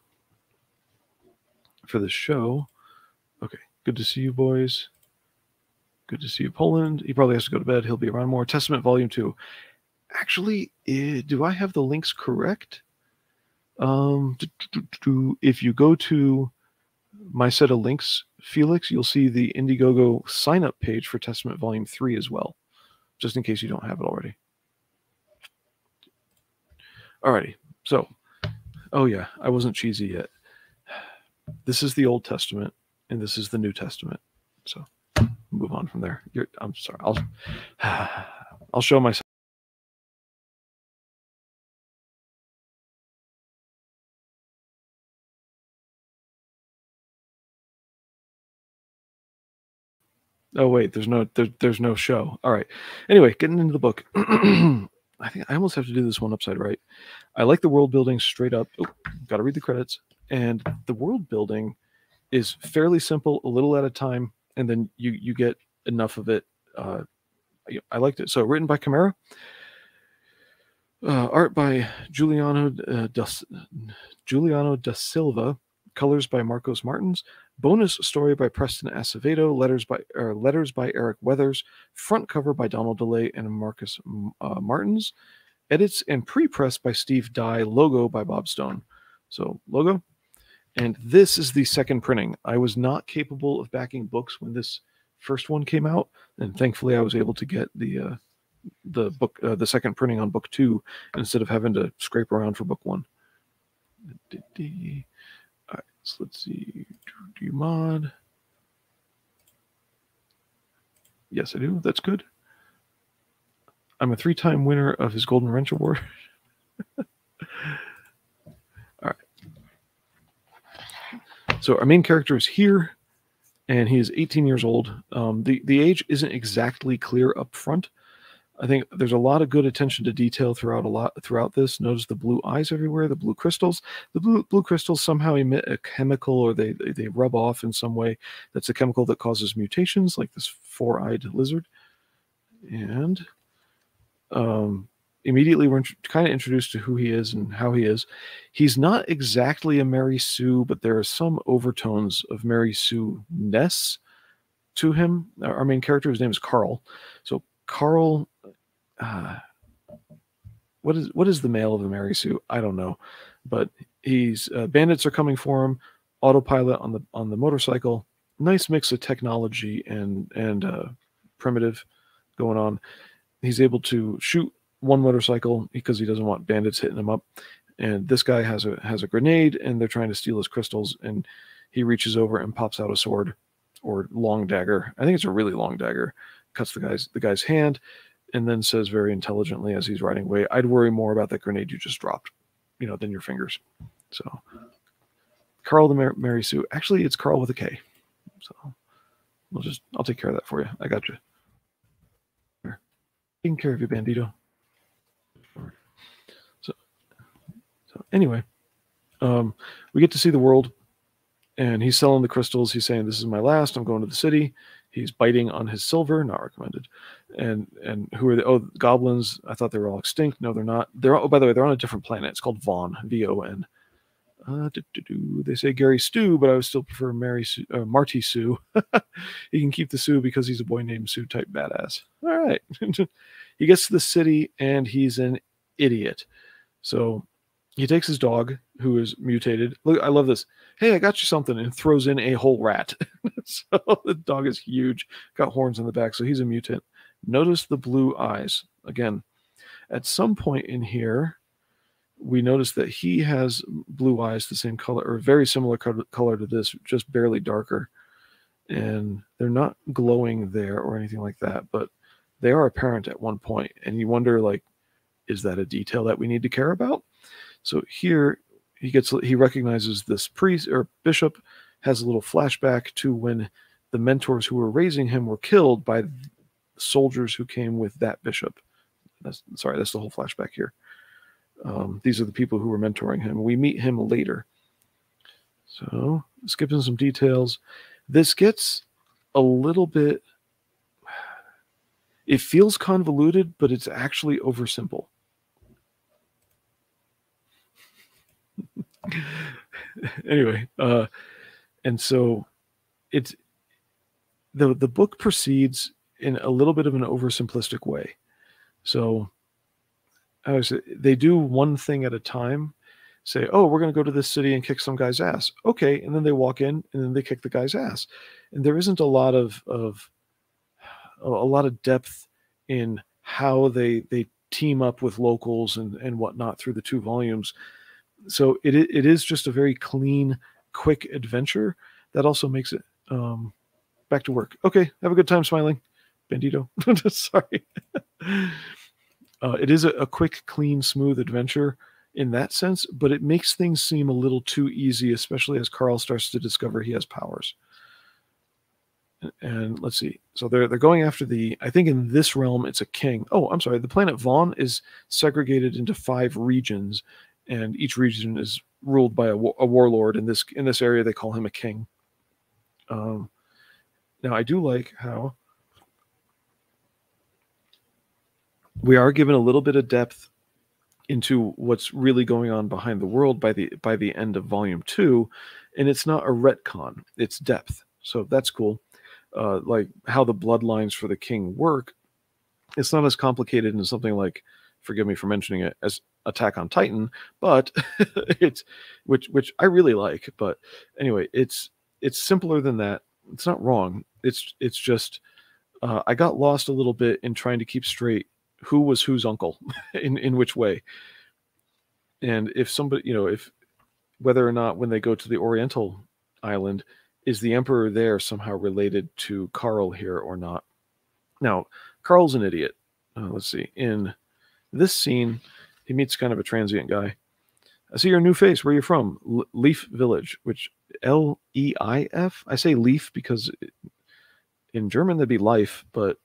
for the show. Good to see you, boys. Good to see you, Poland. He probably has to go to bed. He'll be around more. Testament Volume 2. Actually, do I have the links correct? Um, if you go to my set of links, Felix, you'll see the Indiegogo sign up page for Testament Volume 3 as well, just in case you don't have it already. Alrighty, so, oh yeah, I wasn't cheesy yet this is the Old Testament and this is the New Testament. So move on from there. You're, I'm sorry. I'll I'll show myself. Oh wait, there's no there, there's no show. All right. Anyway, getting into the book. I think I almost have to do this one upside right. I like the world building straight up. Oh, got to read the credits and the world building is fairly simple, a little at a time, and then you you get enough of it. Uh, I liked it. So written by Chimera, uh, art by Giuliano uh, da, Giuliano da Silva, colors by Marcos Martins, bonus story by Preston Acevedo, letters by uh, letters by Eric Weathers, front cover by Donald DeLay and Marcus uh, Martins, edits and pre-press by Steve Dye, logo by Bob Stone. So logo and this is the second printing. I was not capable of backing books when this first one came out, and thankfully I was able to get the uh, the book uh, the second printing on book two instead of having to scrape around for book one. All right, so let's see. Do you mod? Yes, I do. That's good. I'm a three-time winner of his Golden Wrench Award. So our main character is here, and he is 18 years old. Um, the the age isn't exactly clear up front. I think there's a lot of good attention to detail throughout a lot throughout this. Notice the blue eyes everywhere, the blue crystals. The blue blue crystals somehow emit a chemical, or they they, rub off in some way. That's a chemical that causes mutations, like this four-eyed lizard. And um, immediately we're kind of introduced to who he is and how he is. He's not exactly a Mary Sue, but there are some overtones of Mary Sue Ness to him. Our main character, his name is Carl. So Carl, uh, what is what is the male of a Mary Sue? I don't know, but he's uh, bandits are coming for him. Autopilot on the on the motorcycle. Nice mix of technology and and uh, primitive going on. He's able to shoot one motorcycle because he doesn't want bandits hitting him up. And this guy has a has a grenade, and they're trying to steal his crystals. And he reaches over and pops out a sword or long dagger. I think it's a really long dagger. Cuts the guy's the guy's hand, and then says very intelligently as he's riding away, "I'd worry more about that grenade you just dropped, you know, than your fingers." So, Carl the Mar- Mary Sue. Actually, it's Carl with a K. So, we'll just I'll take care of that for you. I got you. Taking care of you, Bandito. Anyway, um, we get to see the world, and he's selling the crystals. He's saying, "This is my last. I'm going to the city." he's biting on his silver, not recommended. And and who are the oh goblins? I thought they were all extinct. No, they're not. They're oh by the way, they're on a different planet. It's called Von, V O N. Uh, doo-doo-doo. they say Gary Stu, but I would still prefer Mary Sue, uh, Marty Sue. he can keep the Sue because he's a boy named Sue type badass. All right. he gets to the city and he's an idiot. So he takes his dog, who is mutated. Look, I love this. Hey, I got you something, and throws in a whole rat. so the dog is huge, got horns on the back, so he's a mutant. Notice the blue eyes. Again, at some point in here, we notice that he has blue eyes the same color or very similar color to this, just barely darker. And they're not glowing there or anything like that, but they are apparent at one point. And you wonder, like, is that a detail that we need to care about? So here he gets he recognizes this priest or bishop has a little flashback to when the mentors who were raising him were killed by soldiers who came with that bishop. That's, sorry, that's the whole flashback here. Um, these are the people who were mentoring him. We meet him later. So, skipping some details. This gets a little bit, it feels convoluted, but it's actually oversimple. anyway, uh, and so it's the the book proceeds in a little bit of an oversimplistic way. So I was, they do one thing at a time. Say, oh, we're going to go to this city and kick some guy's ass. Okay, and then they walk in and then they kick the guy's ass, and there isn't a lot of of a lot of depth in how they they team up with locals and and whatnot through the two volumes. So it it is just a very clean, quick adventure that also makes it um, back to work. Okay, have a good time smiling, Bandito. Sorry. Uh, it is a, a quick, clean, smooth adventure in that sense, but it makes things seem a little too easy, especially as Carl starts to discover he has powers. And let's see. So they're they're going after the. I think in this realm it's a king. Oh, I'm sorry. The planet Von is segregated into five regions, and each region is ruled by a, a warlord. In this in this area, they call him a king. Um, now I do like how we are given a little bit of depth into what's really going on behind the world by the by the end of volume two and it's not a retcon it's depth so that's cool uh, like how the bloodlines for the king work it's not as complicated in something like forgive me for mentioning it as attack on titan but it's which which i really like but anyway it's it's simpler than that. It's not wrong. It's it's just uh, i got lost a little bit in trying to keep straight who was whose uncle in in which way. And if somebody you know if whether or not when they go to the oriental island is the emperor there somehow related to carl here or not? Now carl's an idiot. Uh, let's see. In this scene he meets kind of a transient guy i see your new face where are you from L- leaf village which l-e-i-f i say leaf because in german that'd be life but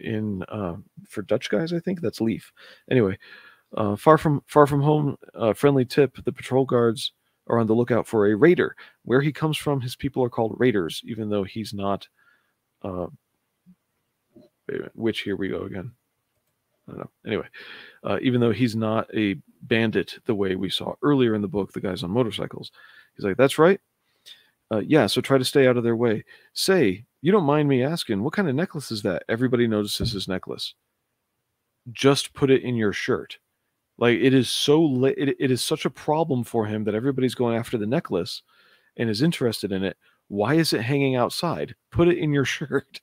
in uh, for Dutch guys, I think that's Leaf. Anyway, uh, far from far from home, uh, friendly tip: the patrol guards are on the lookout for a raider. Where he comes from, his people are called raiders, even though he's not. Uh, which here we go again. Don't know. Anyway, uh, even though he's not a bandit the way we saw earlier in the book, the guys on motorcycles, he's like, "That's right. Uh, yeah, so try to stay out of their way. Say, you don't mind me asking, what kind of necklace is that? Everybody notices his necklace. Just put it in your shirt. Like it is so li- it, it is such a problem for him that everybody's going after the necklace and is interested in it. Why is it hanging outside? Put it in your shirt.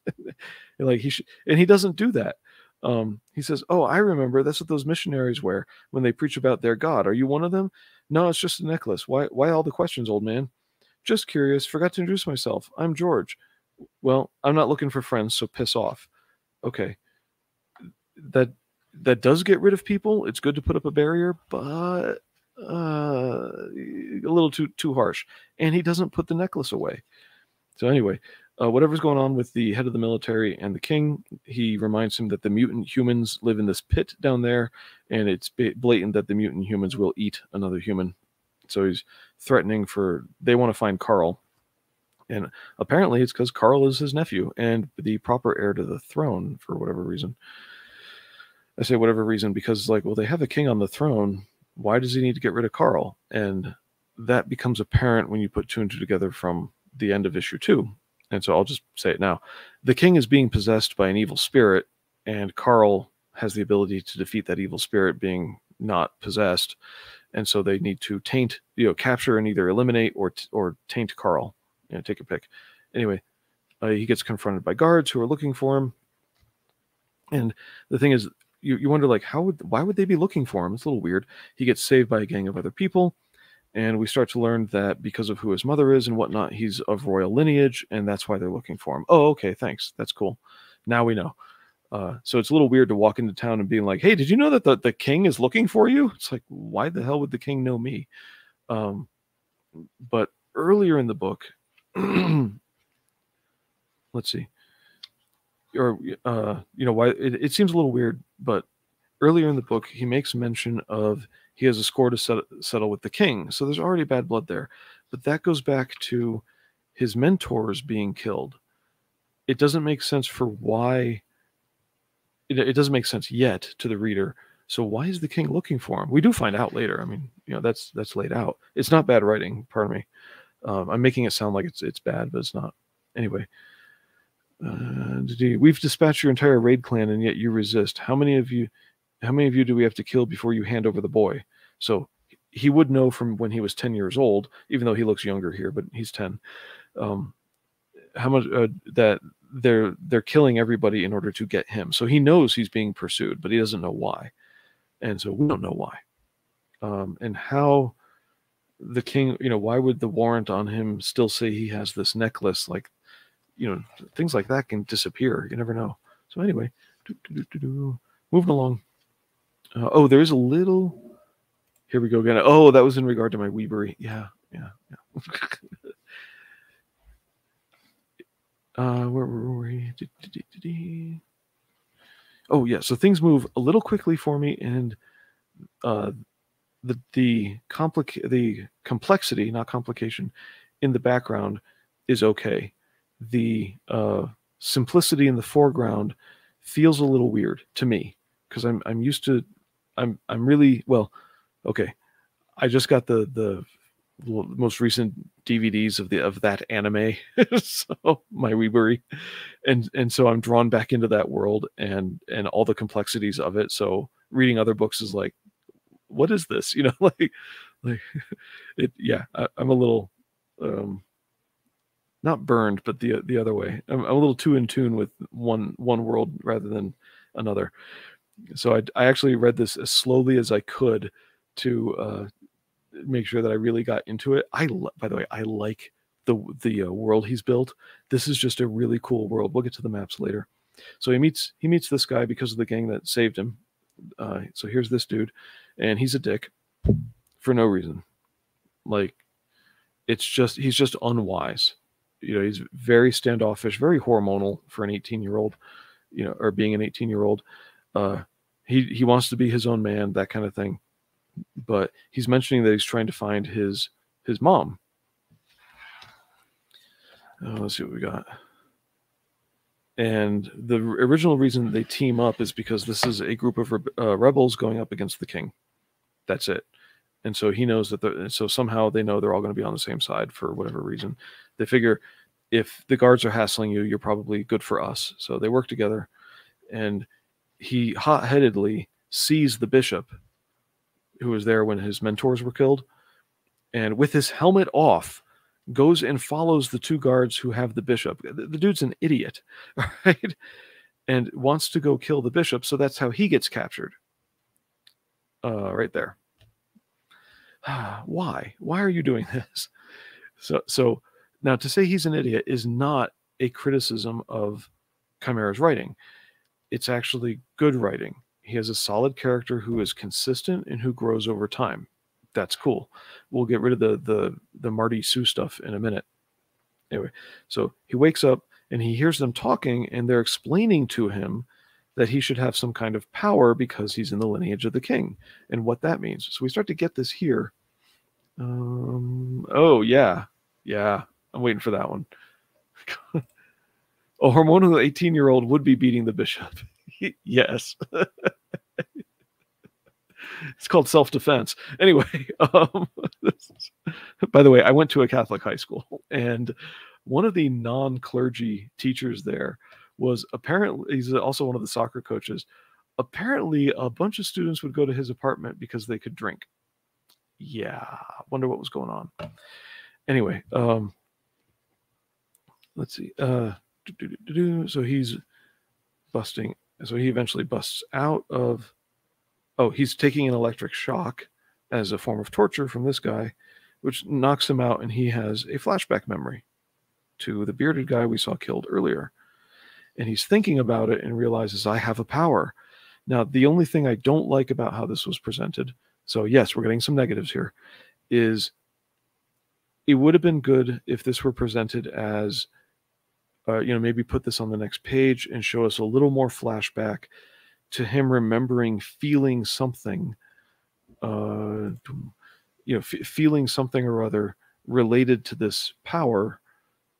like he should, and he doesn't do that. Um, he says, "Oh, I remember. That's what those missionaries wear when they preach about their God. Are you one of them? No, it's just a necklace. Why? Why all the questions, old man? Just curious. Forgot to introduce myself. I'm George. Well, I'm not looking for friends, so piss off. Okay. That that does get rid of people. It's good to put up a barrier, but uh, a little too too harsh. And he doesn't put the necklace away. So anyway, uh, whatever's going on with the head of the military and the king, he reminds him that the mutant humans live in this pit down there, and it's blatant that the mutant humans will eat another human. So he's threatening for they want to find Carl, And apparently it's because Carl is his nephew and the proper heir to the throne for whatever reason. I say whatever reason because, like, well, they have a king on the throne. Why does he need to get rid of Carl? And that becomes apparent when you put two and two together from the end of issue two. And so I'll just say it now. The king is being possessed by an evil spirit, and Carl has the ability to defeat that evil spirit being not possessed. And so they need to taint, you know, capture and either eliminate or or taint Carl. You know, take a pick. Anyway, uh, he gets confronted by guards who are looking for him. And the thing is, you, you wonder like how would why would they be looking for him? It's a little weird. He gets saved by a gang of other people and we start to learn that because of who his mother is and whatnot, he's of royal lineage, and that's why they're looking for him. Oh, okay, thanks. That's cool. Now we know. Uh, so it's a little weird to walk into town and being like, "Hey, did you know that the, the king is looking for you?" It's like, why the hell would the king know me? Um, but earlier in the book, let's see, or uh, you know, why it, it seems a little weird, but earlier in the book, he makes mention of he has a score to set, settle with the king. So there's already bad blood there. But that goes back to his mentors being killed. It doesn't make sense for why. It, it doesn't make sense yet to the reader. So why is the king looking for him? We do find out later. I mean, you know, that's that's laid out. It's not bad writing. Pardon me. Um, I'm making it sound like it's it's bad, but it's not. Anyway, uh, we've dispatched your entire raid clan, and yet you resist. How many of you? How many of you do we have to kill before you hand over the boy? So he would know from when he was 10 years old, even though he looks younger here, but he's 10. Um, how much uh, that they're they're killing everybody in order to get him. So he knows he's being pursued, but he doesn't know why, and so we don't know why. Um, and how the king, you know, why would the warrant on him still say he has this necklace? Like, you know, things like that can disappear. You never know. So anyway, moving along. Uh, oh, there's a little. Here we go again. Oh, that was in regard to my Weebury. Yeah, yeah, yeah. uh, where were we? Oh, yeah. So things move a little quickly for me, and uh, the the complic the complexity, not complication, in the background is okay. The uh, simplicity in the foreground feels a little weird to me because I'm I'm used to I'm I'm really well. Okay, I just got the the most recent DVDs of the of that anime, so my Weebury, and and so I'm drawn back into that world and and all the complexities of it. So reading other books is like, what is this? You know, like like it. Yeah, I, am a little um not burned, but the the other way. I'm, I'm a little too in tune with one one world rather than another so I, I actually read this as slowly as I could to uh, make sure that I really got into it. I by the way, I like the the uh, world he's built. This is just a really cool world. We'll get to the maps later. So he meets he meets this guy because of the gang that saved him. Uh, so here's this dude, and he's a dick for no reason. Like it's just he's just unwise. You know, he's very standoffish, very hormonal for an 18 year old. You know, or being an 18 year old uh, he he wants to be his own man, that kind of thing. But he's mentioning that he's trying to find his his mom. Uh, let's see what we got. And the original reason they team up is because this is a group of re- uh, rebels going up against the king. That's it. And so he knows that. So somehow they know they're all going to be on the same side for whatever reason. They figure if the guards are hassling you, you're probably good for us. So they work together, and he hot-headedly sees the bishop who was there when his mentors were killed and with his helmet off goes and follows the two guards who have the bishop. The, the dude's an idiot right? And wants to go kill the bishop so that's how he gets captured. Uh, right there. Why? Why are you doing this? So so now to say he's an idiot is not a criticism of chimera's writing it's actually good writing. He has a solid character who is consistent and who grows over time. That's cool. We'll get rid of the the the Marty Sue stuff in a minute. Anyway, so he wakes up and he hears them talking and they're explaining to him that he should have some kind of power because he's in the lineage of the king and what that means. So we start to get this here. Um, oh yeah, yeah. I'm waiting for that one. a hormonal 18 year old would be beating the bishop. yes. it's called self defense. Anyway, um, by the way, I went to a Catholic high school, and one of the non clergy teachers there was apparently, he's also one of the soccer coaches. Apparently, a bunch of students would go to his apartment because they could drink. Yeah, wonder what was going on. Anyway, um, let's see. Uh, so he's busting. So he eventually busts out of oh, he's taking an electric shock as a form of torture from this guy, which knocks him out, and he has a flashback memory to the bearded guy we saw killed earlier. And he's thinking about it and realizes, I have a power. Now, the only thing I don't like about how this was presented, so yes, we're getting some negatives here, is it would have been good if this were presented as, uh, you know, maybe put this on the next page and show us a little more flashback to him remembering feeling something, uh, you know, f- feeling something or other related to this power,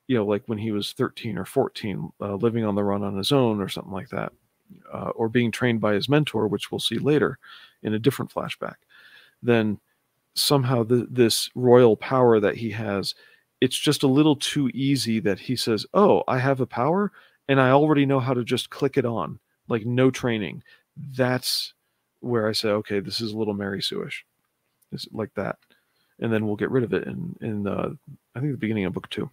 you know, like when he was 13 or 14, uh, living on the run on his own or something like that, uh, or being trained by his mentor, which we'll see later in a different flashback, then somehow the, this royal power that he has, it's just a little too easy that he says, Oh, I have a power and I already know how to just click it on like no training. That's where I say, okay, this is a little Mary Sueish. It's like that. And then we'll get rid of it in, in I think the beginning of book two.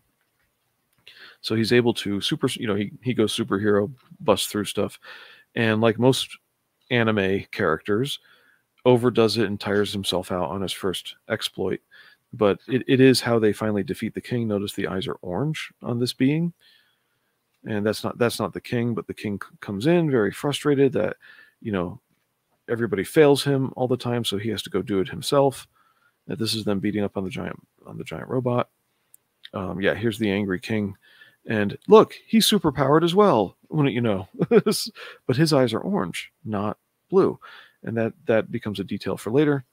So he's able to super, you know, he, he goes superhero, bust through stuff. And like most anime characters, overdoes it and tires himself out on his first exploit. But it, it is how they finally defeat the king. Notice the eyes are orange on this being. And that's not that's not the king but the king comes in very frustrated that you know everybody fails him all the time so he has to go do it himself. That this is them beating up on the giant on the giant robot. Um, yeah here's the angry king. And look he's super powered as well wouldn't you know? But his eyes are orange not blue. And that that becomes a detail for later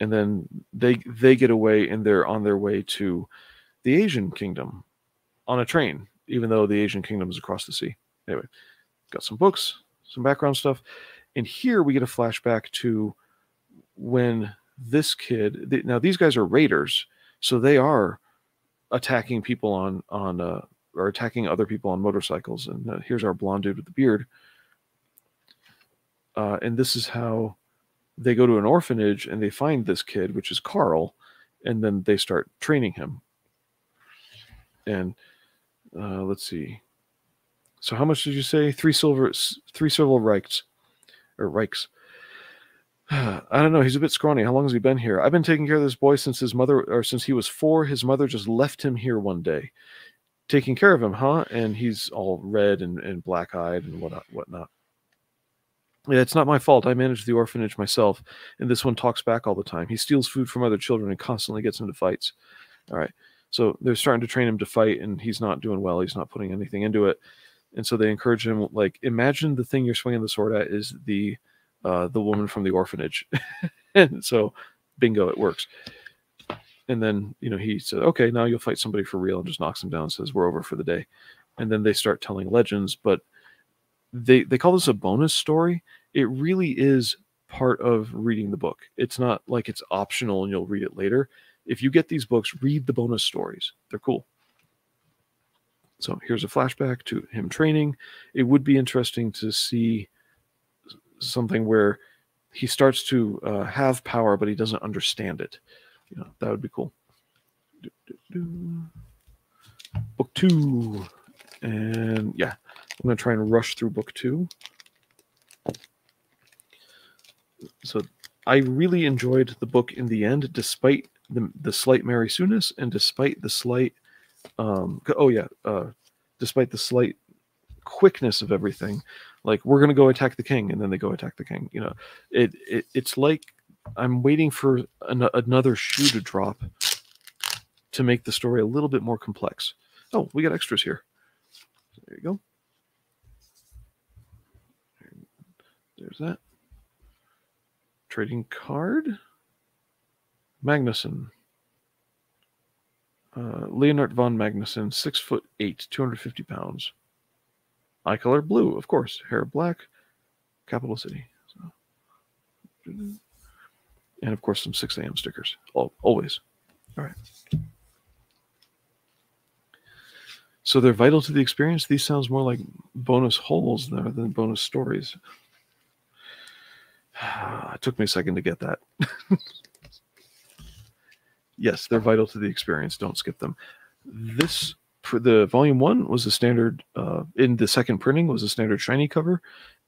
and then they they get away and they're on their way to the asian kingdom on a train even though the Asian kingdom is across the sea. Anyway, got some books, some background stuff. And here we get a flashback to when this kid, now these guys are raiders, so they are attacking people on, on, uh, or attacking other people on motorcycles. And uh, here's our blonde dude with the beard. Uh, and this is how they go to an orphanage and they find this kid, which is Carl, and then they start training him. And uh, let's see. So how much did you say? Three silver, three silver reichs, or reichs. I don't know. He's a bit scrawny. How long has he been here? I've been taking care of this boy since his mother, or since he was four. His mother just left him here one day, taking care of him, huh? And he's all red and, and black eyed and whatnot, whatnot. Yeah, it's not my fault. I manage the orphanage myself, and this one talks back all the time. He steals food from other children and constantly gets into fights. All right. So they're starting to train him to fight, and he's not doing well. He's not putting anything into it, and so they encourage him. Like, imagine the thing you're swinging the sword at is the uh, the woman from the orphanage, and so, bingo, it works. And then you know he said, "Okay, now you'll fight somebody for real," and just knocks him down and says, "We're over for the day." And then they start telling legends, but they they call this a bonus story. It really is part of reading the book. It's not like it's optional and you'll read it later if you get these books, read the bonus stories. They're cool. So here's a flashback to him training. It would be interesting to see something where he starts to uh, have power, but he doesn't understand it. You know, that would be cool. Book two. And yeah, I'm going to try and rush through book two. So I really enjoyed the book in the end, despite the, the slight Mary Sueish, and despite the slight, um, oh yeah, uh, despite the slight quickness of everything, like we're gonna go attack the king, and then they go attack the king. You know, it, it it's like I'm waiting for an, another shoe to drop to make the story a little bit more complex. Oh, we got extras here. There you go. There's that. Trading card. Magnuson. Uh, Leonard von Magnuson, six foot eight, 250 pounds. Eye color blue, of course. Hair black, capital city. So. And of course, some 6 a.m. stickers. Al- Always. All right. So they're vital to the experience. These sounds more like bonus holes than bonus stories. it took me a second to get that. yes, they're vital to the experience. Don't skip them. This for the volume one was a standard. Uh, in the second printing was a standard shiny cover,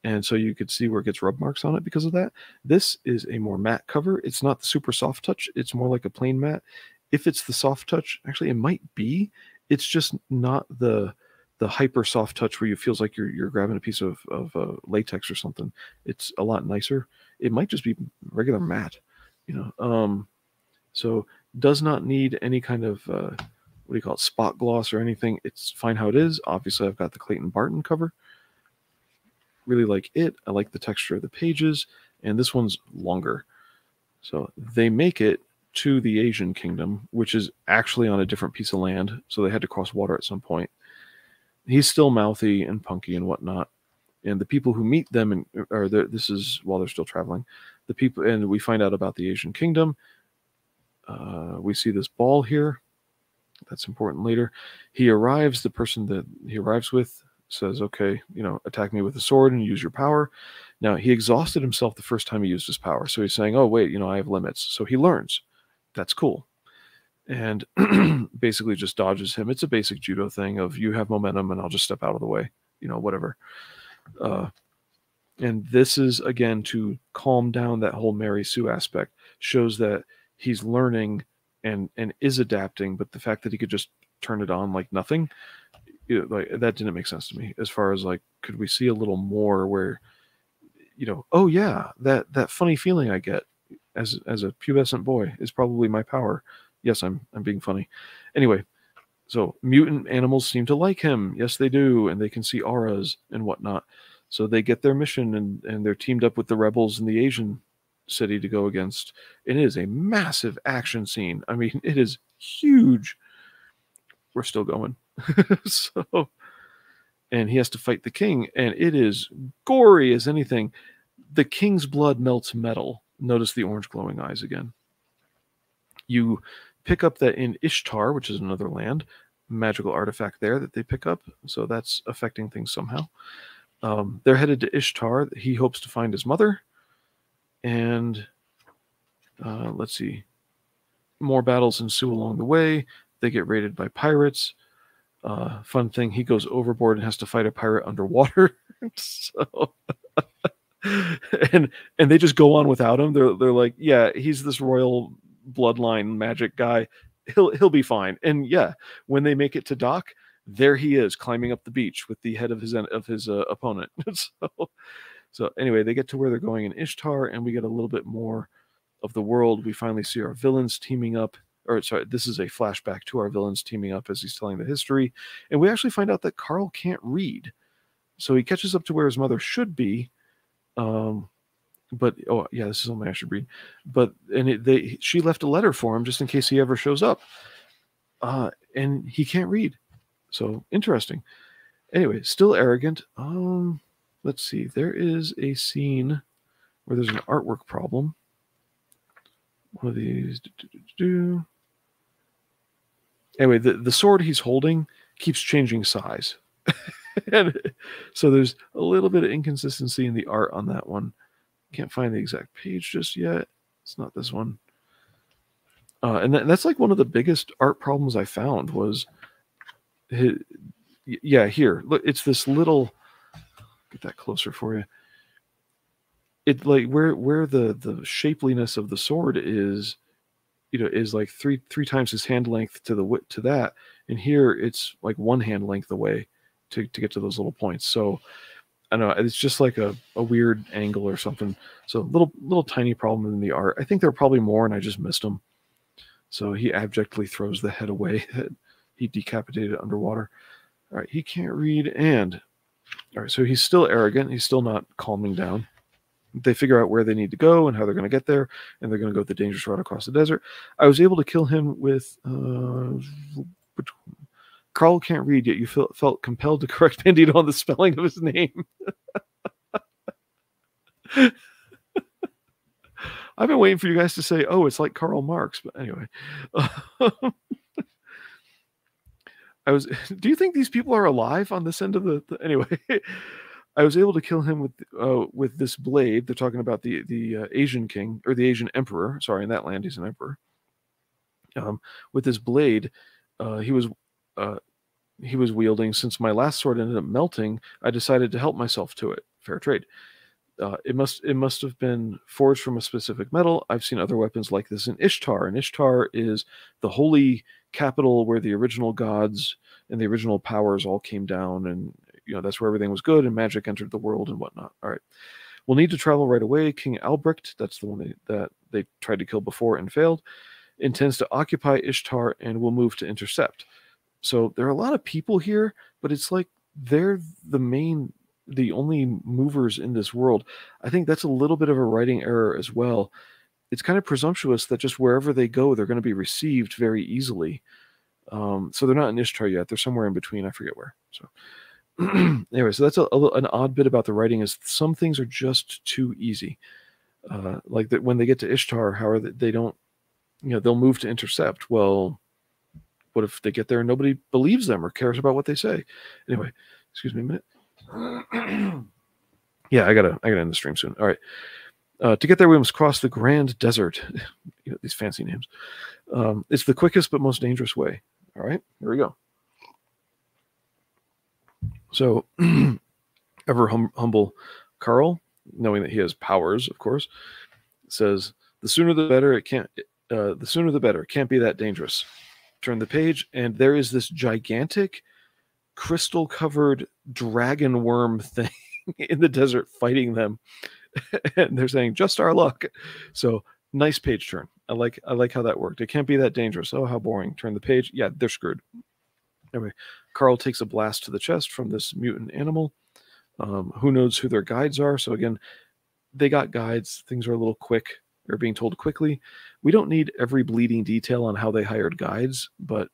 and so you could see where it gets rub marks on it because of that. This is a more matte cover. It's not the super soft touch. It's more like a plain matte. If it's the soft touch, actually, it might be. It's just not the the hyper soft touch where you feels like you're you're grabbing a piece of of uh, latex or something. It's a lot nicer. It might just be regular matte, you know. Um, so does not need any kind of uh, what do you call it spot gloss or anything. It's fine how it is. Obviously, I've got the Clayton Barton cover. Really like it. I like the texture of the pages, and this one's longer. So they make it to the Asian kingdom, which is actually on a different piece of land. So they had to cross water at some point. He's still mouthy and punky and whatnot. And the people who meet them, and or this is while they're still traveling, the people, and we find out about the Asian kingdom. Uh, we see this ball here. That's important later. He arrives. The person that he arrives with says, "Okay, you know, attack me with a sword and use your power." Now he exhausted himself the first time he used his power, so he's saying, "Oh wait, you know, I have limits." So he learns. That's cool, and basically just dodges him. It's a basic judo thing of you have momentum and I'll just step out of the way, you know, whatever. Uh, and this is again to calm down that whole Mary Sue aspect. Shows that he's learning and and is adapting, but the fact that he could just turn it on like nothing, you know, like that didn't make sense to me. As far as like, could we see a little more where, you know, oh yeah, that that funny feeling I get as as a pubescent boy is probably my power. Yes, I'm I'm being funny. Anyway, so mutant animals seem to like him. Yes, they do, and they can see auras and whatnot. So they get their mission and and they're teamed up with the rebels in the Asian city to go against. It is a massive action scene. I mean, it is huge. We're still going. so and he has to fight the king and it is gory as anything. The king's blood melts metal. Notice the orange glowing eyes again. You pick up that in Ishtar, which is another land, magical artifact there that they pick up. So that's affecting things somehow. Um, they're headed to Ishtar. He hopes to find his mother. And uh, let's see. More battles ensue along the way. They get raided by pirates. Uh, fun thing, he goes overboard and has to fight a pirate underwater. so, and and they just go on without him. They're they're like, yeah, he's this royal bloodline magic guy. He'll he'll be fine. And yeah, when they make it to dock, there he is climbing up the beach with the head of his of his uh, opponent. so so anyway, they get to where they're going in Ishtar, and we get a little bit more of the world. We finally see our villains teaming up. Or sorry, this is a flashback to our villains teaming up as he's telling the history, and we actually find out that Carl can't read, so he catches up to where his mother should be. Um, but oh yeah, this is something I read. But and it, they she left a letter for him just in case he ever shows up, uh, and he can't read. So interesting. Anyway, still arrogant. Um, let's see. There is a scene where there's an artwork problem. One of these. do, do, do. Anyway, the, the sword he's holding keeps changing size. and so there's a little bit of inconsistency in the art on that one. Can't find the exact page just yet. It's not this one. Uh, and that, that's like one of the biggest art problems I found was, hi- y- yeah, here. Look, it's this little. Get that closer for you. It like where where the the shapeliness of the sword is, you know, is like three three times his hand length to the width to that, and here it's like one hand length away to to get to those little points. So I don't know. It's just like a, a weird angle or something. So little little tiny problem in the art. I think there are probably more, and I just missed them. So he abjectly throws the head away that he decapitated underwater. All right, he can't read, and all right, so he's still arrogant. He's still not calming down. they figure out where they need to go and how they're going to get there, and they're going to go the dangerous route across the desert. I was able to kill him with. Uh, Carl can't read yet. You felt felt compelled to correct Bandito on the spelling of his name. I've been waiting for you guys to say, "Oh, it's like Karl Marx," but anyway. I was. Do you think these people are alive on this end of the? the anyway, I was able to kill him with uh, with this blade. They're talking about the the uh, Asian king or the Asian emperor. Sorry, in that land he's an emperor. Um, with this blade, uh, he was uh, he was wielding. Since my last sword ended up melting, I decided to help myself to it. Fair trade. Uh, it must it must have been forged from a specific metal. I've seen other weapons like this in Ishtar, and Ishtar is the holy capital where the original gods and the original powers all came down, and you know that's where everything was good, and magic entered the world and whatnot. All right, we'll need to travel right away. King Albrecht, that's the one they, that they tried to kill before and failed, intends to occupy Ishtar and will move to intercept. So there are a lot of people here, but it's like they're the main the only movers in this world. I think that's a little bit of a writing error as well. It's kind of presumptuous that just wherever they go, they're going to be received very easily. Um, so they're not in Ishtar yet. They're somewhere in between. I forget where. So anyway, so that's a, a, an odd bit about the writing is some things are just too easy. Uh, like that when they get to Ishtar, how are they, they don't, you know, they'll move to intercept. Well, what if they get there and nobody believes them or cares about what they say? Anyway, excuse me a minute. yeah, I gotta I gotta end the stream soon. All right. Uh, to get there, we must cross the Grand Desert. you know, these fancy names. Um, it's the quickest but most dangerous way. All right, here we go. So, ever hum- humble Carl, knowing that he has powers, of course, says, "The sooner the better. It can't. Uh, the sooner the better. It can't be that dangerous." Turn the page, and there is this gigantic crystal covered dragon worm thing in the desert fighting them. And they're saying just our luck. So nice page turn. I like i like how that worked. It can't be that dangerous. Oh how boring. Turn the page. Yeah they're screwed. Anyway carl takes a blast to the chest from this mutant animal. Um, who knows who their guides are? So again they got guides. Things are a little quick they're being told quickly we don't need every bleeding detail on how they hired guides but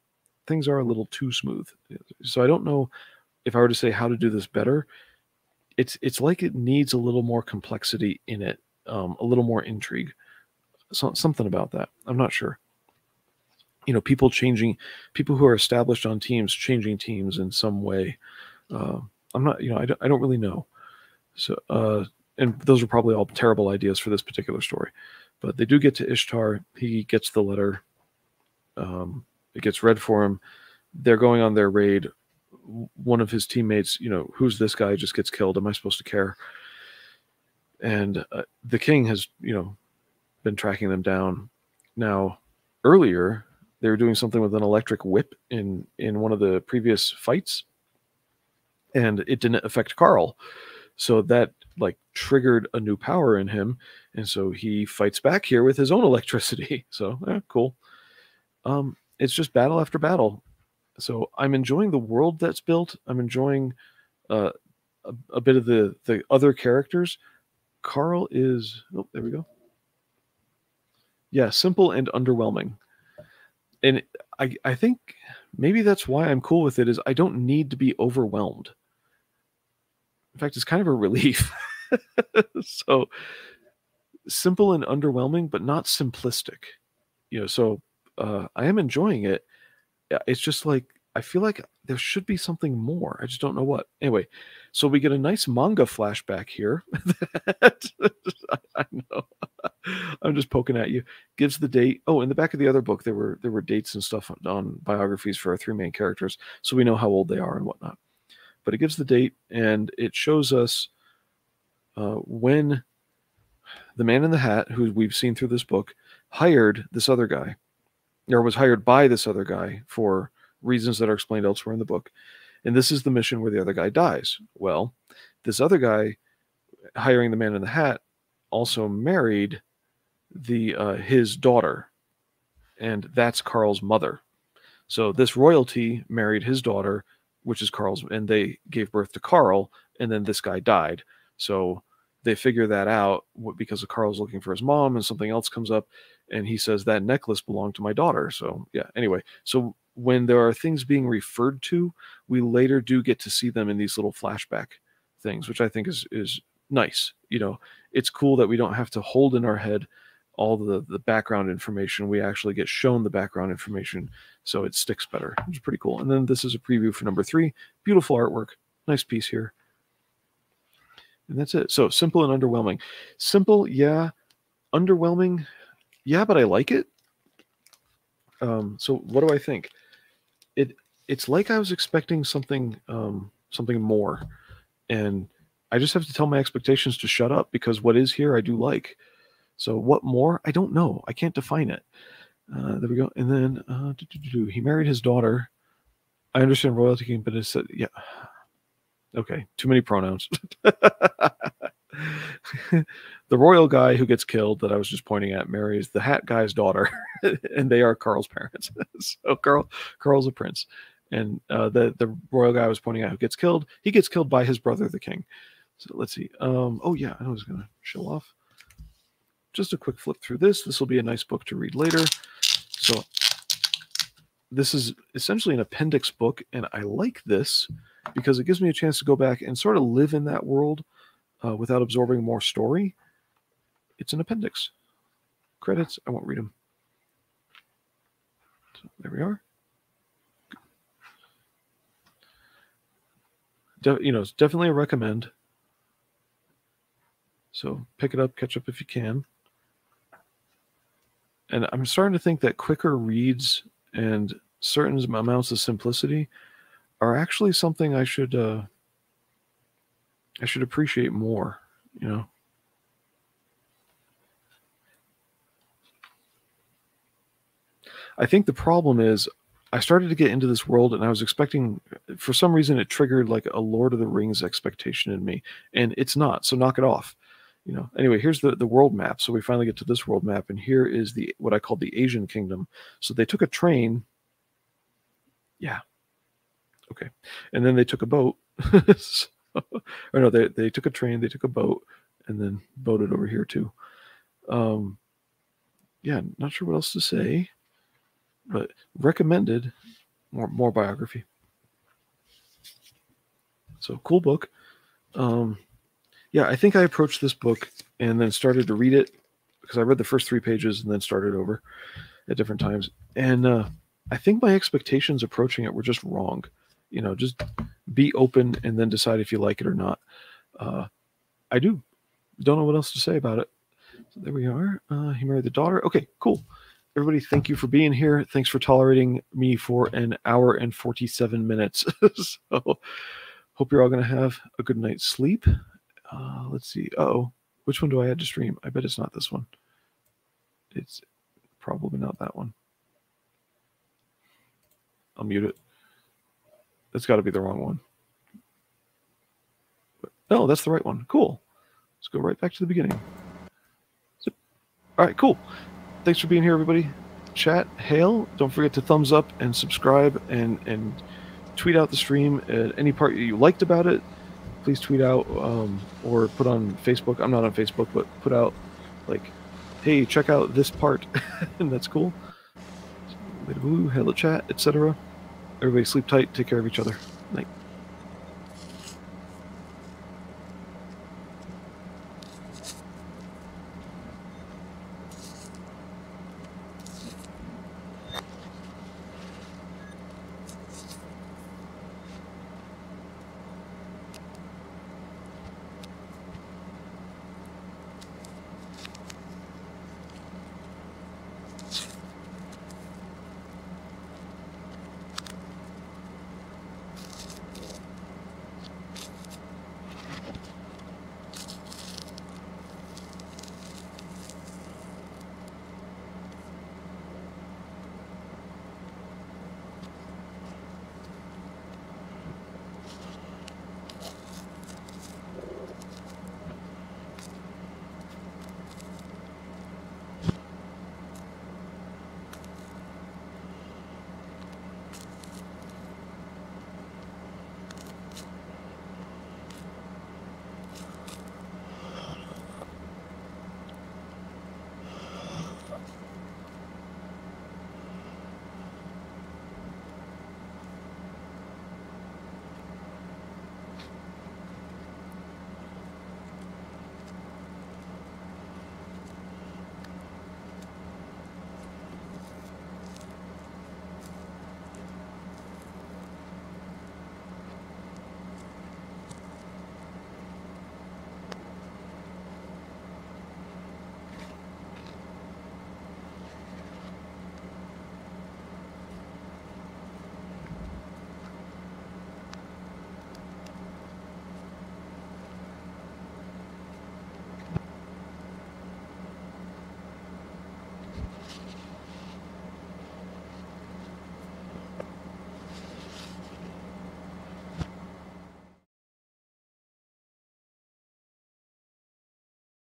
things are a little too smooth. So I don't know if I were to say how to do this better. It's it's like it needs a little more complexity in it, um, a little more intrigue, so, something about that. I'm not sure. You know, people changing, people who are established on teams changing teams in some way. Uh, I'm not, you know, I don't, I don't really know. So, uh, and those are probably all terrible ideas for this particular story. But they do get to Ishtar. He gets the letter. Um, it gets read for him. They're going on their raid. One of his teammates, you know, who's this guy just gets killed. Am I supposed to care? And uh, the king has, you know, been tracking them down. Now, earlier they were doing something with an electric whip in in one of the previous fights, and it didn't affect Carl. So that like triggered a new power in him, and so he fights back here with his own electricity. So cool. Um, it's just battle after battle. So I'm enjoying the world that's built. I'm enjoying uh, a, a, bit of the the other characters. Carl is oh there we go. Yeah, simple and underwhelming. And I I think maybe that's why I'm cool with it is I don't need to be overwhelmed. In fact, it's kind of a relief. so simple and underwhelming, but not simplistic. You know, so uh, I am enjoying it. It's just like I feel like there should be something more. I just don't know what. Anyway, so we get a nice manga flashback here. I know. I'm just poking at you. Gives the date. Oh, in the back of the other book, there were there were dates and stuff on, on biographies for our three main characters, so we know how old they are and whatnot. But it gives the date and it shows us uh, when the man in the hat, who we've seen through this book, hired this other guy or was hired by this other guy for reasons that are explained elsewhere in the book. And this is the mission where the other guy dies. Well, this other guy hiring the man in the hat also married the uh, his daughter, and that's Carl's mother. So this royalty married his daughter, which is Carl's, and they gave birth to Carl, and then this guy died. So they figure that out because Carl's looking for his mom, and something else comes up, and he says that necklace belonged to my daughter. So yeah. Anyway, so when there are things being referred to, we later do get to see them in these little flashback things, which I think is is nice. You know, it's cool that we don't have to hold in our head all the the background information. We actually get shown the background information, so it sticks better. It's pretty cool. And then this is a preview for number three. Beautiful artwork, nice piece here. And that's it. So simple and underwhelming. Simple, yeah. Underwhelming, yeah, but I like it. Um, so what do I think? It it's like I was expecting something um, something more, and I just have to tell my expectations to shut up because what is here I do like. So what more? I don't know. I can't define it. Uh, there we go. And then uh, he married his daughter. I understand royalty king, but it's uh, yeah. Okay, too many pronouns. the royal guy who gets killed that I was just pointing at marries the hat guy's daughter, and they are Carl's parents. so Carl, Carl's a prince, and uh, the the royal guy I was pointing out who gets killed, he gets killed by his brother, the king. So let's see. Um, oh yeah, I was gonna show off. Just a quick flip through this. This will be a nice book to read later. So this is essentially an appendix book, and I like this because it gives me a chance to go back and sort of live in that world uh, without absorbing more story. It's an appendix. Credits, I won't read them. So there we are. De- you know, it's definitely a recommend. So pick it up, catch up if you can. And I'm starting to think that quicker reads and certain amounts of simplicity are actually something I should uh, I should appreciate more, you know. I think the problem is I started to get into this world and I was expecting for some reason it triggered like a Lord of the Rings expectation in me and it's not so knock it off you know? Anyway here's the the world map. So we finally get to this world map and here is the what I call the Asian kingdom. So they took a train. Yeah okay and then they took a boat so, or no they, they took a train they took a boat and then boated over here too um yeah not sure what else to say but recommended more more biography. So cool book. Um, yeah, I think I approached this book and then started to read it because I read the first three pages and then started over at different times. And uh, I think my expectations approaching it were just wrong. You know, just be open and then decide if you like it or not. Uh, I do. Don't know what else to say about it. So there we are. Uh, he married the daughter. Okay, cool everybody thank you for being here thanks for tolerating me for an hour and 47 minutes so hope you're all going to have a good night's sleep uh, let's see oh which one do i add to stream i bet it's not this one it's probably not that one i'll mute it that's got to be the wrong one no that's the right one cool let's go right back to the beginning all right cool thanks for being here, everybody. Chat, hail. Don't forget to thumbs up and subscribe and and tweet out the stream at any part you liked about it. Please tweet out um, or put on Facebook. I'm not on Facebook, but put out like, hey, check out this part, and that's cool. Hello, chat, etc. Everybody sleep tight. Take care of each other. Night.